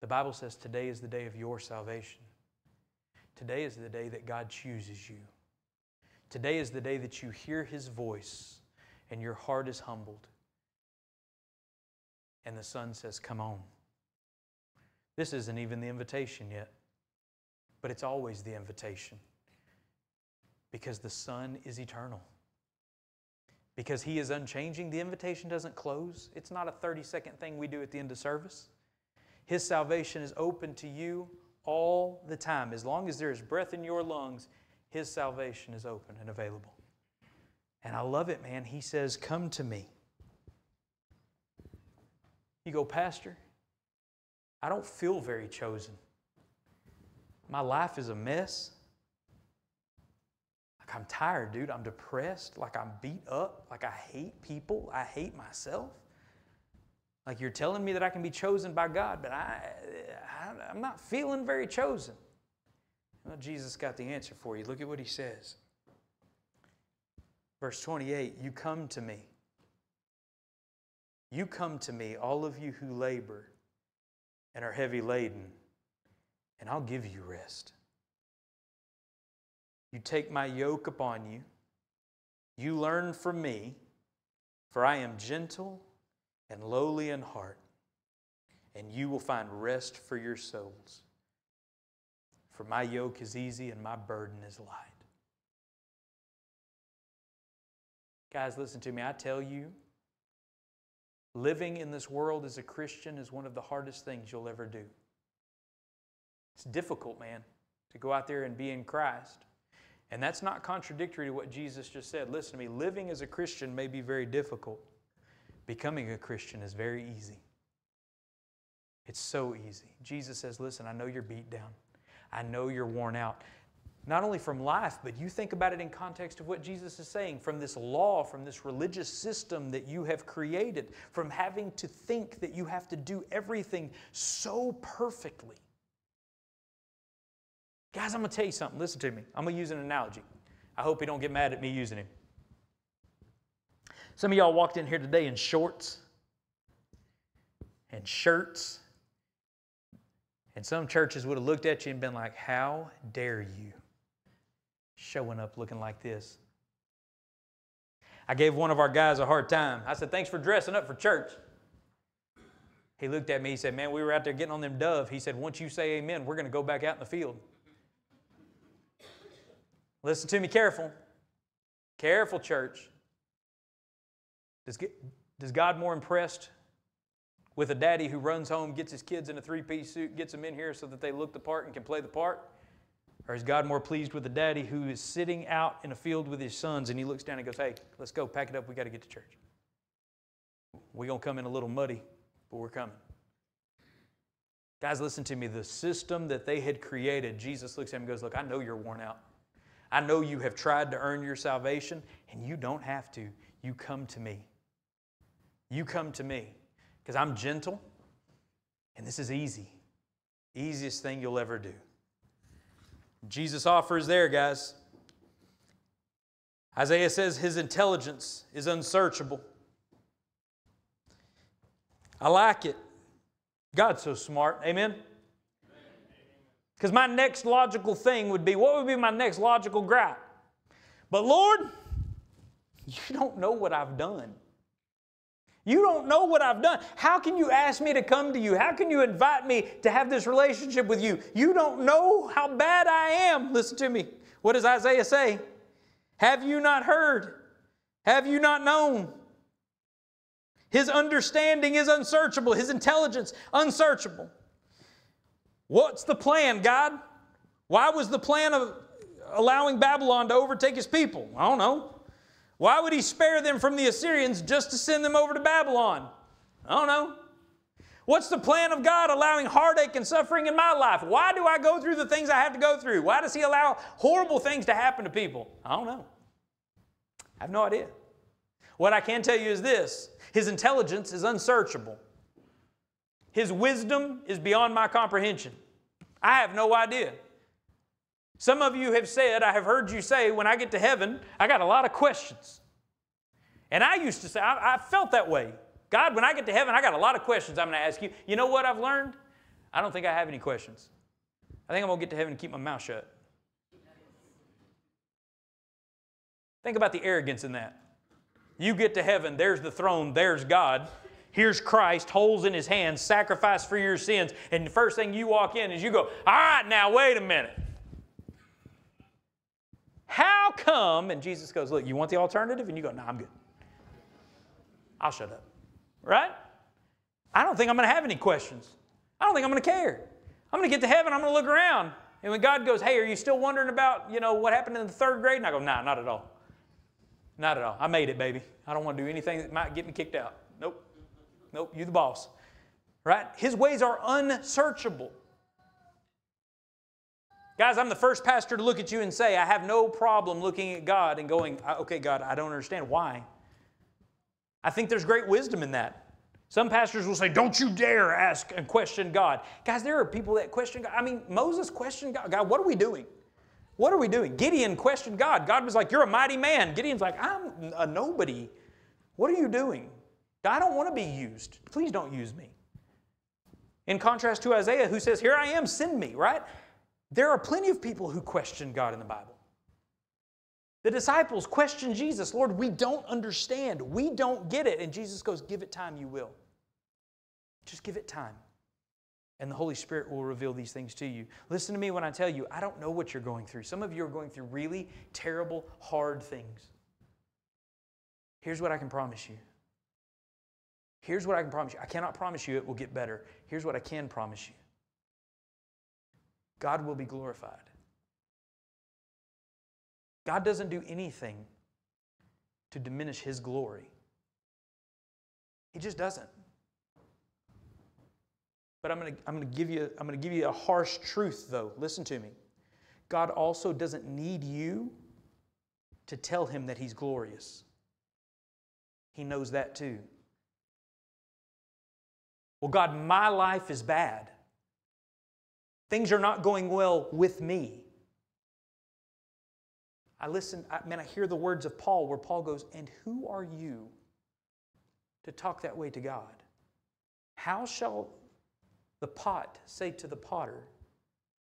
The Bible says today is the day of your salvation. Today is the day that God chooses you. Today is the day that you hear His voice and your heart is humbled. And the Son says, Come on. This isn't even the invitation yet, but it's always the invitation because the Son is eternal, because He is unchanging. The invitation doesn't close, it's not a 30 second thing we do at the end of service. His salvation is open to you all the time. As long as there is breath in your lungs, His salvation is open and available. And I love it, man. He says, Come to me. You go, Pastor, I don't feel very chosen. My life is a mess. Like I'm tired, dude. I'm depressed. Like I'm beat up. Like I hate people. I hate myself. Like you're telling me that I can be chosen by God, but I, I am not feeling very chosen. Well, Jesus got the answer for you. Look at what he says. Verse 28 You come to me. You come to me, all of you who labor and are heavy laden, and I'll give you rest. You take my yoke upon you. You learn from me, for I am gentle and lowly in heart, and you will find rest for your souls. For my yoke is easy and my burden is light. Guys, listen to me. I tell you, living in this world as a Christian is one of the hardest things you'll ever do. It's difficult, man, to go out there and be in Christ. And that's not contradictory to what Jesus just said. Listen to me, living as a Christian may be very difficult. Becoming a Christian is very easy. It's so easy. Jesus says, Listen, I know you're beat down. I know you're worn out. Not only from life, but you think about it in context of what Jesus is saying from this law, from this religious system that you have created, from having to think that you have to do everything so perfectly. Guys, I'm going to tell you something. Listen to me. I'm going to use an analogy. I hope you don't get mad at me using it. Some of y'all walked in here today in shorts and shirts. And some churches would have looked at you and been like, How dare you? Showing up looking like this. I gave one of our guys a hard time. I said, Thanks for dressing up for church. He looked at me, he said, Man, we were out there getting on them dove. He said, Once you say amen, we're going to go back out in the field. Listen to me careful. Careful, church. Does, does God more impressed with a daddy who runs home, gets his kids in a three piece suit, gets them in here so that they look the part and can play the part? Or is God more pleased with a daddy who is sitting out in a field with his sons and he looks down and goes, Hey, let's go, pack it up, we got to get to church? We're going to come in a little muddy, but we're coming. Guys, listen to me. The system that they had created, Jesus looks at him and goes, Look, I know you're worn out. I know you have tried to earn your salvation, and you don't have to. You come to me. You come to me because I'm gentle, and this is easy. Easiest thing you'll ever do. Jesus' offers there, guys. Isaiah says his intelligence is unsearchable. I like it. God's so smart. Amen? Because my next logical thing would be what would be my next logical gripe? But Lord, you don't know what I've done. You don't know what I've done. How can you ask me to come to you? How can you invite me to have this relationship with you? You don't know how bad I am. Listen to me. What does Isaiah say? Have you not heard? Have you not known? His understanding is unsearchable, his intelligence unsearchable. What's the plan, God? Why was the plan of allowing Babylon to overtake his people? I don't know. Why would he spare them from the Assyrians just to send them over to Babylon? I don't know. What's the plan of God allowing heartache and suffering in my life? Why do I go through the things I have to go through? Why does He allow horrible things to happen to people? I don't know. I have no idea. What I can tell you is this His intelligence is unsearchable. His wisdom is beyond my comprehension. I have no idea. Some of you have said, I have heard you say, when I get to heaven, I got a lot of questions. And I used to say, I, I felt that way. God, when I get to heaven, I got a lot of questions I'm going to ask you. You know what I've learned? I don't think I have any questions. I think I'm going to get to heaven and keep my mouth shut. Think about the arrogance in that. You get to heaven, there's the throne, there's God. Here's Christ, holes in his hands, sacrifice for your sins. And the first thing you walk in is you go, All right, now, wait a minute. How come? And Jesus goes, Look, you want the alternative? And you go, No, I'm good. I'll shut up. Right? I don't think I'm going to have any questions. I don't think I'm going to care. I'm going to get to heaven, I'm going to look around. And when God goes, hey, are you still wondering about, you know, what happened in the third grade? And I go, nah, not at all. Not at all. I made it, baby. I don't want to do anything that might get me kicked out. Nope. Nope, you the boss. Right? His ways are unsearchable. Guys, I'm the first pastor to look at you and say, I have no problem looking at God and going, okay, God, I don't understand. Why? I think there's great wisdom in that. Some pastors will say, Don't you dare ask and question God. Guys, there are people that question God. I mean, Moses questioned God. God, what are we doing? What are we doing? Gideon questioned God. God was like, You're a mighty man. Gideon's like, I'm a nobody. What are you doing? I don't want to be used. Please don't use me. In contrast to Isaiah, who says, Here I am, send me, right? There are plenty of people who question God in the Bible. The disciples question Jesus, Lord, we don't understand. We don't get it. And Jesus goes, Give it time, you will. Just give it time. And the Holy Spirit will reveal these things to you. Listen to me when I tell you, I don't know what you're going through. Some of you are going through really terrible, hard things. Here's what I can promise you. Here's what I can promise you. I cannot promise you it will get better. Here's what I can promise you God will be glorified. God doesn't do anything to diminish His glory, He just doesn't. But I'm going to, I'm to give you I'm going to give you a harsh truth though. Listen to me. God also doesn't need you to tell him that he's glorious. He knows that too. Well, God, my life is bad. Things are not going well with me. I listen, I, man, I hear the words of Paul where Paul goes, And who are you to talk that way to God? How shall the pot say to the potter,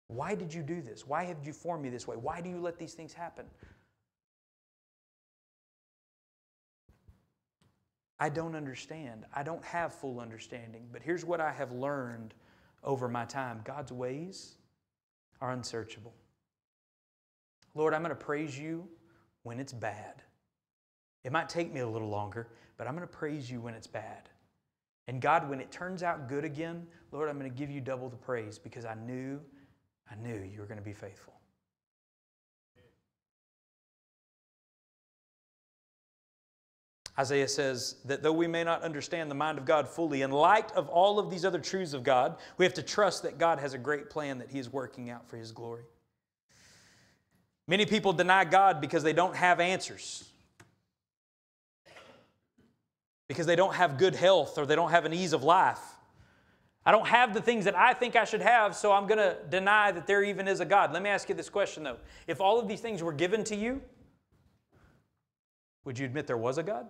Why did you do this? Why have you formed me this way? Why do you let these things happen? I don't understand. I don't have full understanding. But here's what I have learned over my time God's ways are unsearchable. Lord, I'm going to praise you when it's bad. It might take me a little longer, but I'm going to praise you when it's bad. And God, when it turns out good again, Lord, I'm going to give you double the praise because I knew, I knew you were going to be faithful. Isaiah says that though we may not understand the mind of God fully, in light of all of these other truths of God, we have to trust that God has a great plan that He is working out for His glory. Many people deny God because they don't have answers, because they don't have good health or they don't have an ease of life. I don't have the things that I think I should have, so I'm going to deny that there even is a God. Let me ask you this question, though. If all of these things were given to you, would you admit there was a God?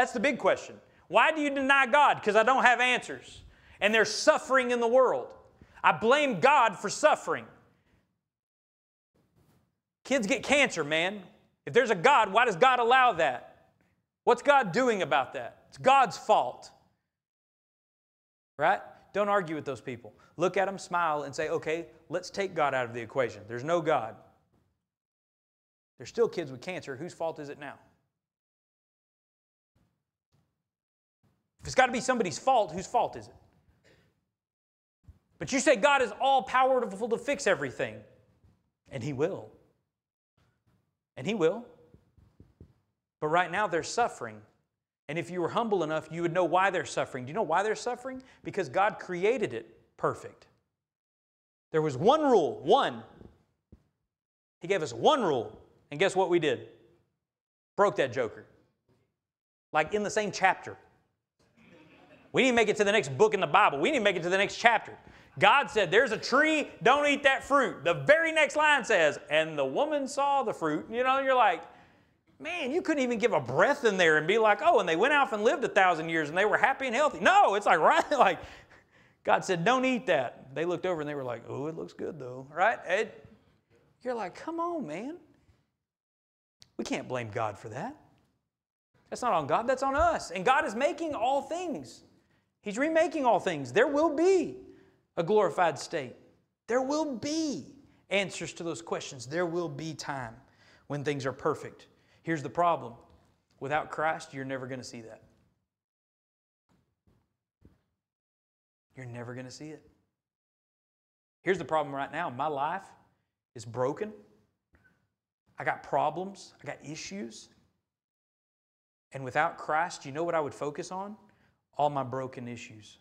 That's the big question. Why do you deny God? Because I don't have answers. And there's suffering in the world. I blame God for suffering. Kids get cancer, man. If there's a God, why does God allow that? What's God doing about that? It's God's fault. Right? Don't argue with those people. Look at them, smile, and say, okay, let's take God out of the equation. There's no God. There's still kids with cancer. Whose fault is it now? If it's got to be somebody's fault, whose fault is it? But you say God is all powerful to fix everything, and He will. And He will. But right now they're suffering. And if you were humble enough, you would know why they're suffering. Do you know why they're suffering? Because God created it perfect. There was one rule, one. He gave us one rule. And guess what we did? Broke that joker. Like in the same chapter. We didn't make it to the next book in the Bible. We didn't make it to the next chapter. God said, There's a tree, don't eat that fruit. The very next line says, And the woman saw the fruit. You know, you're like, Man, you couldn't even give a breath in there and be like, Oh, and they went off and lived a thousand years and they were happy and healthy. No, it's like, right? Like, God said, Don't eat that. They looked over and they were like, Oh, it looks good though, right? It, you're like, Come on, man. We can't blame God for that. That's not on God, that's on us. And God is making all things. He's remaking all things. There will be a glorified state. There will be answers to those questions. There will be time when things are perfect. Here's the problem Without Christ, you're never going to see that. You're never going to see it. Here's the problem right now my life is broken. I got problems, I got issues. And without Christ, you know what I would focus on? All my broken issues,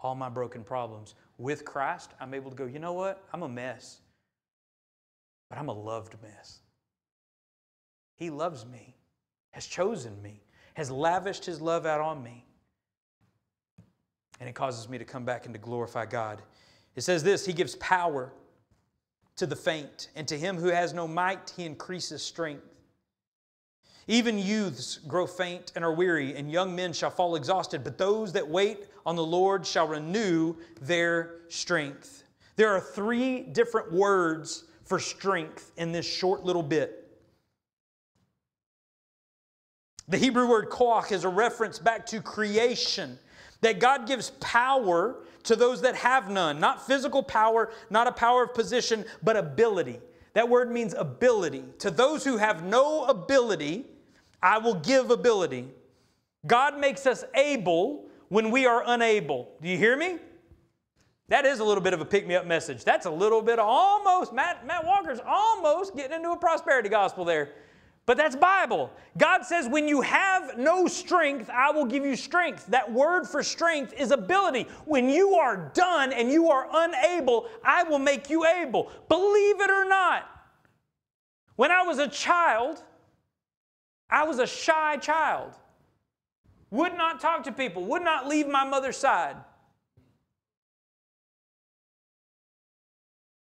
all my broken problems. With Christ, I'm able to go, you know what? I'm a mess, but I'm a loved mess. He loves me, has chosen me, has lavished His love out on me. And it causes me to come back and to glorify God. It says this He gives power to the faint, and to him who has no might, He increases strength. Even youths grow faint and are weary, and young men shall fall exhausted, but those that wait on the Lord shall renew their strength. There are three different words for strength in this short little bit. The Hebrew word koach is a reference back to creation, that God gives power to those that have none. Not physical power, not a power of position, but ability. That word means ability. To those who have no ability, I will give ability. God makes us able when we are unable. Do you hear me? That is a little bit of a pick me up message. That's a little bit almost, Matt, Matt Walker's almost getting into a prosperity gospel there. But that's Bible. God says, when you have no strength, I will give you strength. That word for strength is ability. When you are done and you are unable, I will make you able. Believe it or not. When I was a child, I was a shy child. Would not talk to people, would not leave my mother's side.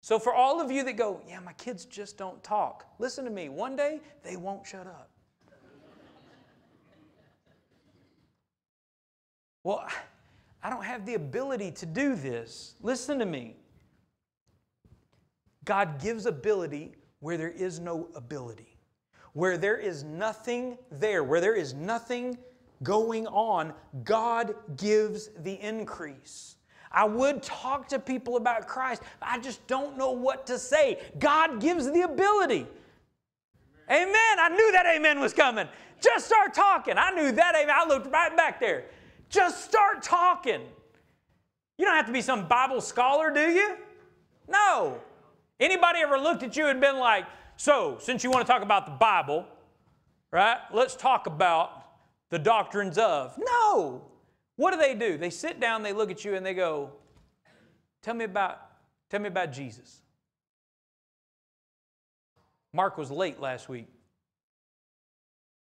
So, for all of you that go, yeah, my kids just don't talk, listen to me. One day, they won't shut up. well, I don't have the ability to do this. Listen to me. God gives ability where there is no ability, where there is nothing there, where there is nothing going on, God gives the increase. I would talk to people about Christ. I just don't know what to say. God gives the ability. Amen. I knew that amen was coming. Just start talking. I knew that amen. I looked right back there. Just start talking. You don't have to be some Bible scholar, do you? No. Anybody ever looked at you and been like, so, since you want to talk about the Bible, right, let's talk about the doctrines of. No. What do they do? They sit down, they look at you, and they go, Tell me about, tell me about Jesus. Mark was late last week.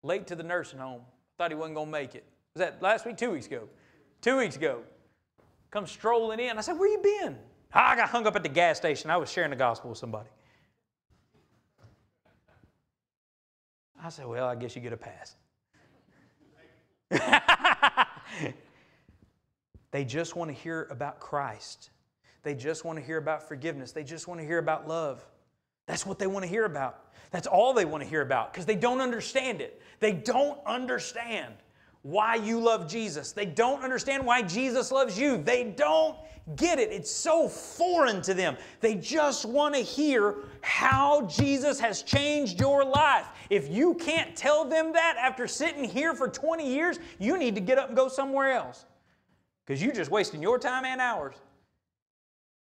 Late to the nursing home. Thought he wasn't going to make it. Was that last week? Two weeks ago. Two weeks ago. Come strolling in. I said, Where you been? I got hung up at the gas station. I was sharing the gospel with somebody. I said, Well, I guess you get a pass. They just want to hear about Christ. They just want to hear about forgiveness. They just want to hear about love. That's what they want to hear about. That's all they want to hear about because they don't understand it. They don't understand why you love Jesus. They don't understand why Jesus loves you. They don't get it. It's so foreign to them. They just want to hear how Jesus has changed your life. If you can't tell them that after sitting here for 20 years, you need to get up and go somewhere else because you're just wasting your time and ours.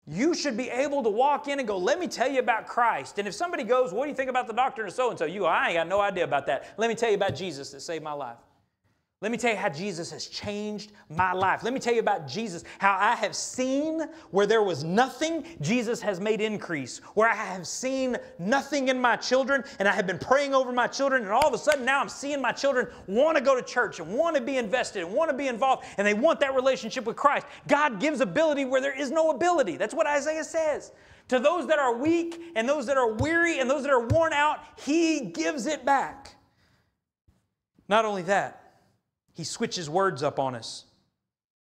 You should be able to walk in and go, let me tell you about Christ. And if somebody goes, what do you think about the doctrine of so and so? You go, I ain't got no idea about that. Let me tell you about Jesus that saved my life. Let me tell you how Jesus has changed my life. Let me tell you about Jesus, how I have seen where there was nothing, Jesus has made increase. Where I have seen nothing in my children, and I have been praying over my children, and all of a sudden now I'm seeing my children want to go to church and want to be invested and want to be involved, and they want that relationship with Christ. God gives ability where there is no ability. That's what Isaiah says. To those that are weak and those that are weary and those that are worn out, He gives it back. Not only that, he switches words up on us.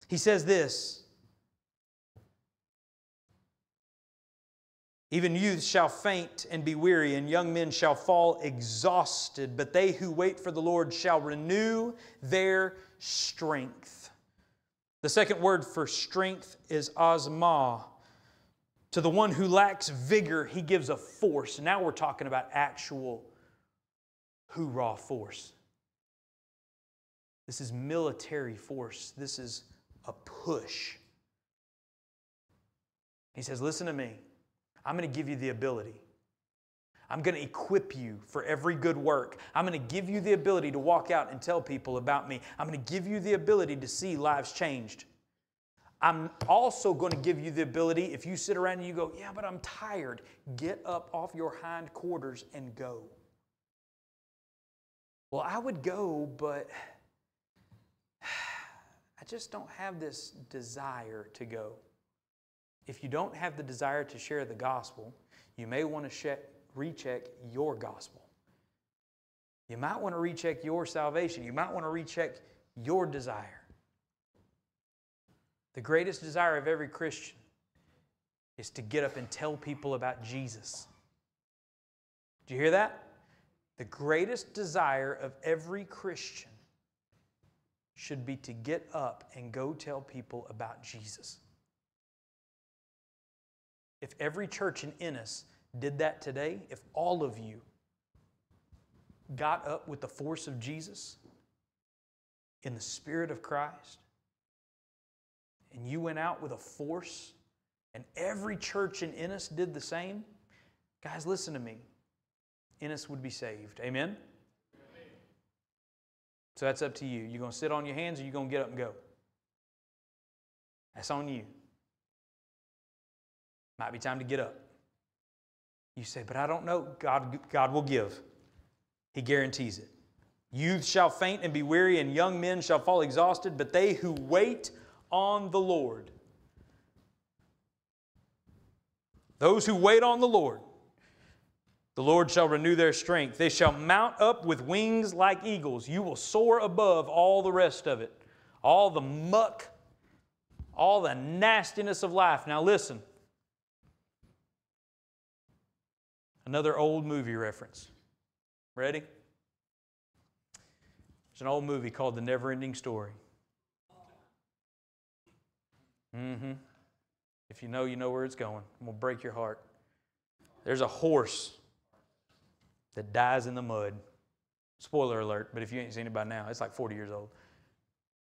He says this Even youths shall faint and be weary, and young men shall fall exhausted, but they who wait for the Lord shall renew their strength. The second word for strength is osma. To the one who lacks vigor, he gives a force. Now we're talking about actual hoorah force. This is military force. This is a push. He says, Listen to me. I'm going to give you the ability. I'm going to equip you for every good work. I'm going to give you the ability to walk out and tell people about me. I'm going to give you the ability to see lives changed. I'm also going to give you the ability, if you sit around and you go, Yeah, but I'm tired, get up off your hind quarters and go. Well, I would go, but I just don't have this desire to go. If you don't have the desire to share the gospel, you may want to recheck your gospel. You might want to recheck your salvation. You might want to recheck your desire. The greatest desire of every Christian is to get up and tell people about Jesus. Do you hear that? The greatest desire of every Christian should be to get up and go tell people about Jesus. If every church in Ennis did that today, if all of you got up with the force of Jesus in the Spirit of Christ, and you went out with a force, and every church in Ennis did the same, guys, listen to me. Ennis would be saved. Amen? So that's up to you. You're going to sit on your hands or you're going to get up and go? That's on you. Might be time to get up. You say, but I don't know. God, God will give. He guarantees it. Youth shall faint and be weary, and young men shall fall exhausted, but they who wait on the Lord, those who wait on the Lord, the Lord shall renew their strength. They shall mount up with wings like eagles. You will soar above all the rest of it, all the muck, all the nastiness of life. Now, listen, Another old movie reference. Ready? It's an old movie called The Never Ending Story. Mm-hmm. If you know, you know where it's going. I'm going to break your heart. There's a horse that dies in the mud. Spoiler alert, but if you ain't seen it by now, it's like 40 years old.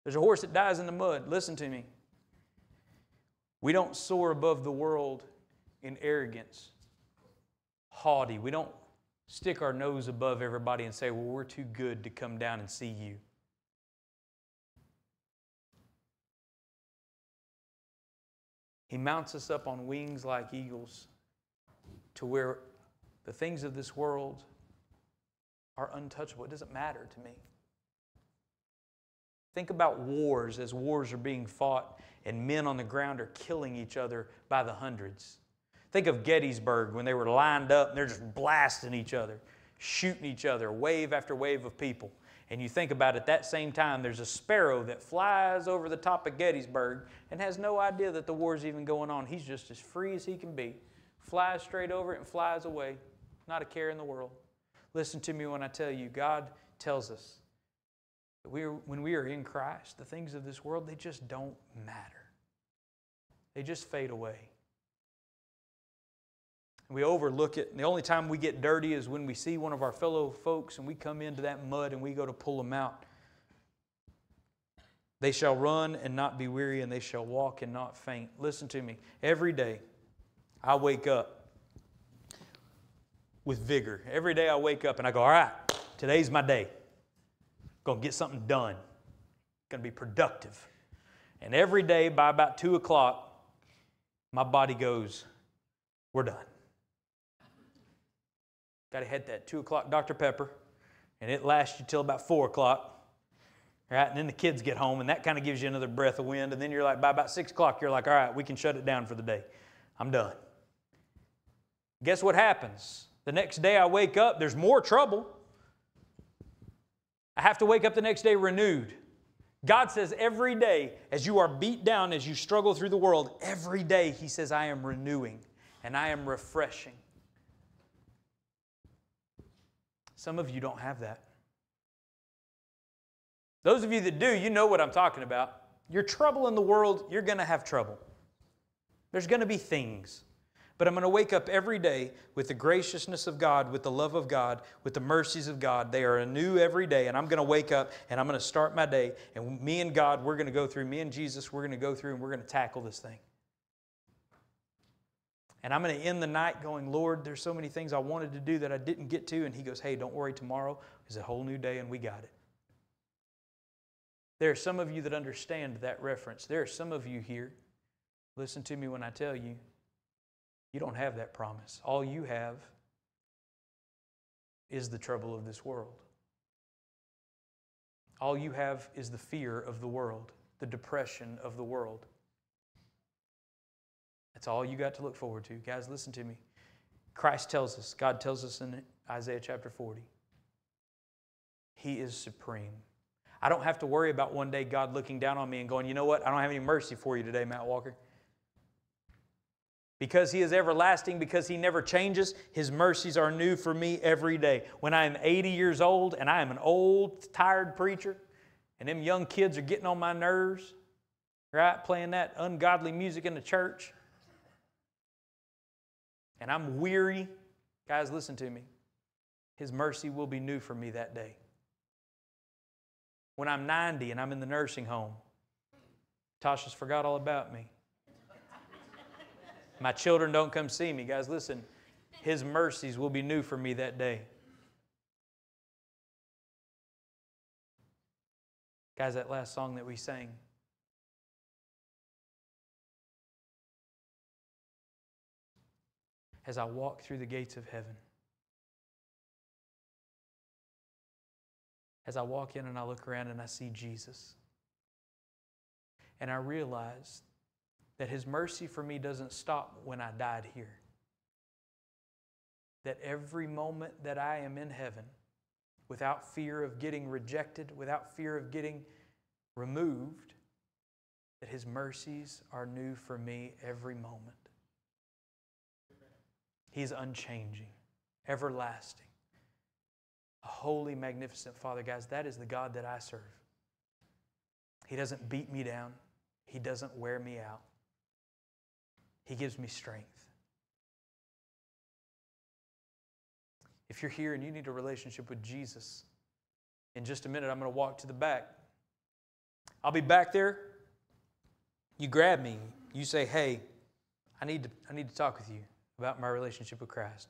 There's a horse that dies in the mud. Listen to me. We don't soar above the world in arrogance haughty. We don't stick our nose above everybody and say, well, we're too good to come down and see you. He mounts us up on wings like eagles to where the things of this world are untouchable. It doesn't matter to me. Think about wars as wars are being fought and men on the ground are killing each other by the hundreds. Think of Gettysburg when they were lined up and they're just blasting each other, shooting each other, wave after wave of people. And you think about it, at that same time, there's a sparrow that flies over the top of Gettysburg and has no idea that the war's even going on. He's just as free as he can be. Flies straight over it and flies away. Not a care in the world. Listen to me when I tell you, God tells us that we are, when we are in Christ, the things of this world, they just don't matter. They just fade away. We overlook it. And the only time we get dirty is when we see one of our fellow folks and we come into that mud and we go to pull them out. They shall run and not be weary, and they shall walk and not faint. Listen to me. Every day I wake up with vigor. Every day I wake up and I go, All right, today's my day. Gonna get something done. Gonna be productive. And every day by about two o'clock, my body goes, We're done. Got to hit that 2 o'clock Dr. Pepper, and it lasts you till about 4 o'clock. Right? And then the kids get home, and that kind of gives you another breath of wind. And then you're like, by about 6 o'clock, you're like, all right, we can shut it down for the day. I'm done. Guess what happens? The next day I wake up, there's more trouble. I have to wake up the next day renewed. God says every day, as you are beat down, as you struggle through the world, every day He says, I am renewing and I am refreshing. Some of you don't have that. Those of you that do, you know what I'm talking about. Your trouble in the world, you're going to have trouble. There's going to be things. But I'm going to wake up every day with the graciousness of God, with the love of God, with the mercies of God. They are anew every day. And I'm going to wake up and I'm going to start my day. And me and God, we're going to go through, me and Jesus, we're going to go through and we're going to tackle this thing. And I'm going to end the night going, Lord, there's so many things I wanted to do that I didn't get to. And He goes, Hey, don't worry, tomorrow is a whole new day and we got it. There are some of you that understand that reference. There are some of you here, listen to me when I tell you, you don't have that promise. All you have is the trouble of this world. All you have is the fear of the world, the depression of the world. That's all you got to look forward to. Guys, listen to me. Christ tells us, God tells us in Isaiah chapter 40, He is supreme. I don't have to worry about one day God looking down on me and going, you know what? I don't have any mercy for you today, Matt Walker. Because he is everlasting, because he never changes, his mercies are new for me every day. When I am 80 years old and I am an old, tired preacher, and them young kids are getting on my nerves, right? Playing that ungodly music in the church, and I'm weary, guys, listen to me. His mercy will be new for me that day. When I'm 90 and I'm in the nursing home, Tasha's forgot all about me. My children don't come see me. Guys, listen, His mercies will be new for me that day. Guys, that last song that we sang, as I walk through the gates of heaven, as I walk in and I look around and I see Jesus, and I realize that His mercy for me doesn't stop when I died here. That every moment that I am in heaven, without fear of getting rejected, without fear of getting removed, that His mercies are new for me every moment. He's unchanging, everlasting, a holy, magnificent Father. Guys, that is the God that I serve. He doesn't beat me down, He doesn't wear me out. He gives me strength. If you're here and you need a relationship with Jesus, in just a minute, I'm going to walk to the back. I'll be back there. You grab me. You say, Hey, I need to, I need to talk with you about my relationship with Christ.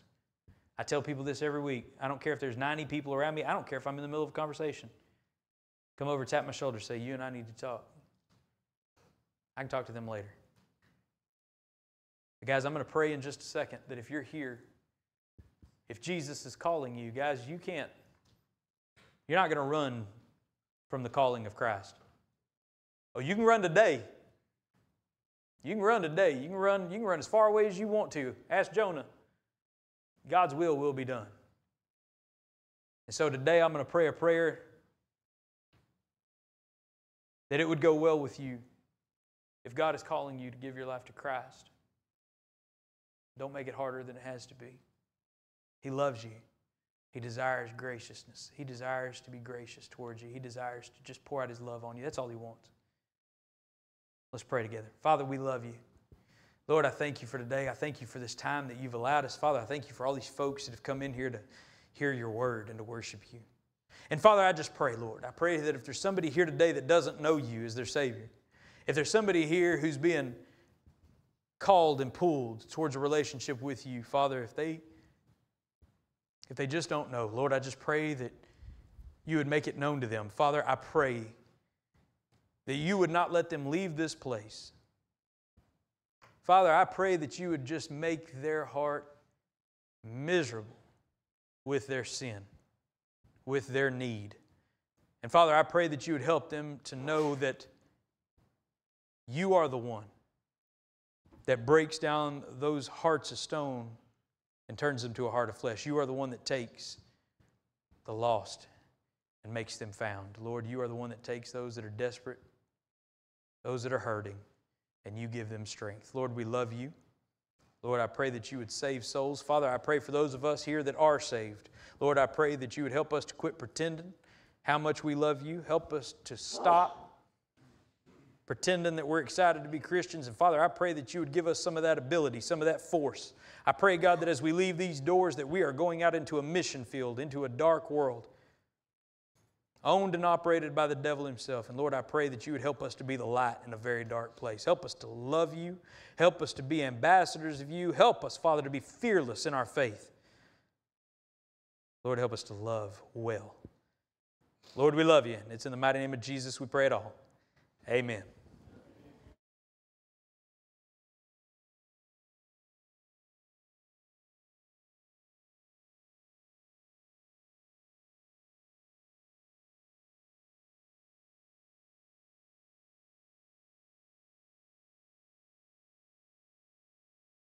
I tell people this every week. I don't care if there's 90 people around me. I don't care if I'm in the middle of a conversation. Come over, tap my shoulder, say, You and I need to talk. I can talk to them later. Guys, I'm going to pray in just a second that if you're here, if Jesus is calling you, guys, you can't, you're not going to run from the calling of Christ. Oh, you can run today. You can run today. You can run, you can run as far away as you want to. Ask Jonah. God's will will be done. And so today I'm going to pray a prayer that it would go well with you if God is calling you to give your life to Christ. Don't make it harder than it has to be. He loves you. He desires graciousness. He desires to be gracious towards you. He desires to just pour out His love on you. That's all He wants. Let's pray together. Father, we love you. Lord, I thank you for today. I thank you for this time that you've allowed us. Father, I thank you for all these folks that have come in here to hear your word and to worship you. And Father, I just pray, Lord, I pray that if there's somebody here today that doesn't know you as their Savior, if there's somebody here who's being called and pulled towards a relationship with you, Father, if they if they just don't know, Lord, I just pray that you would make it known to them. Father, I pray that you would not let them leave this place. Father, I pray that you would just make their heart miserable with their sin, with their need. And Father, I pray that you would help them to know that you are the one that breaks down those hearts of stone and turns them to a heart of flesh. You are the one that takes the lost and makes them found. Lord, you are the one that takes those that are desperate, those that are hurting, and you give them strength. Lord, we love you. Lord, I pray that you would save souls. Father, I pray for those of us here that are saved. Lord, I pray that you would help us to quit pretending how much we love you. Help us to stop pretending that we're excited to be Christians. And Father, I pray that you would give us some of that ability, some of that force. I pray, God, that as we leave these doors, that we are going out into a mission field, into a dark world, owned and operated by the devil himself. And Lord, I pray that you would help us to be the light in a very dark place. Help us to love you. Help us to be ambassadors of you. Help us, Father, to be fearless in our faith. Lord, help us to love well. Lord, we love you. And it's in the mighty name of Jesus we pray it all. Amen.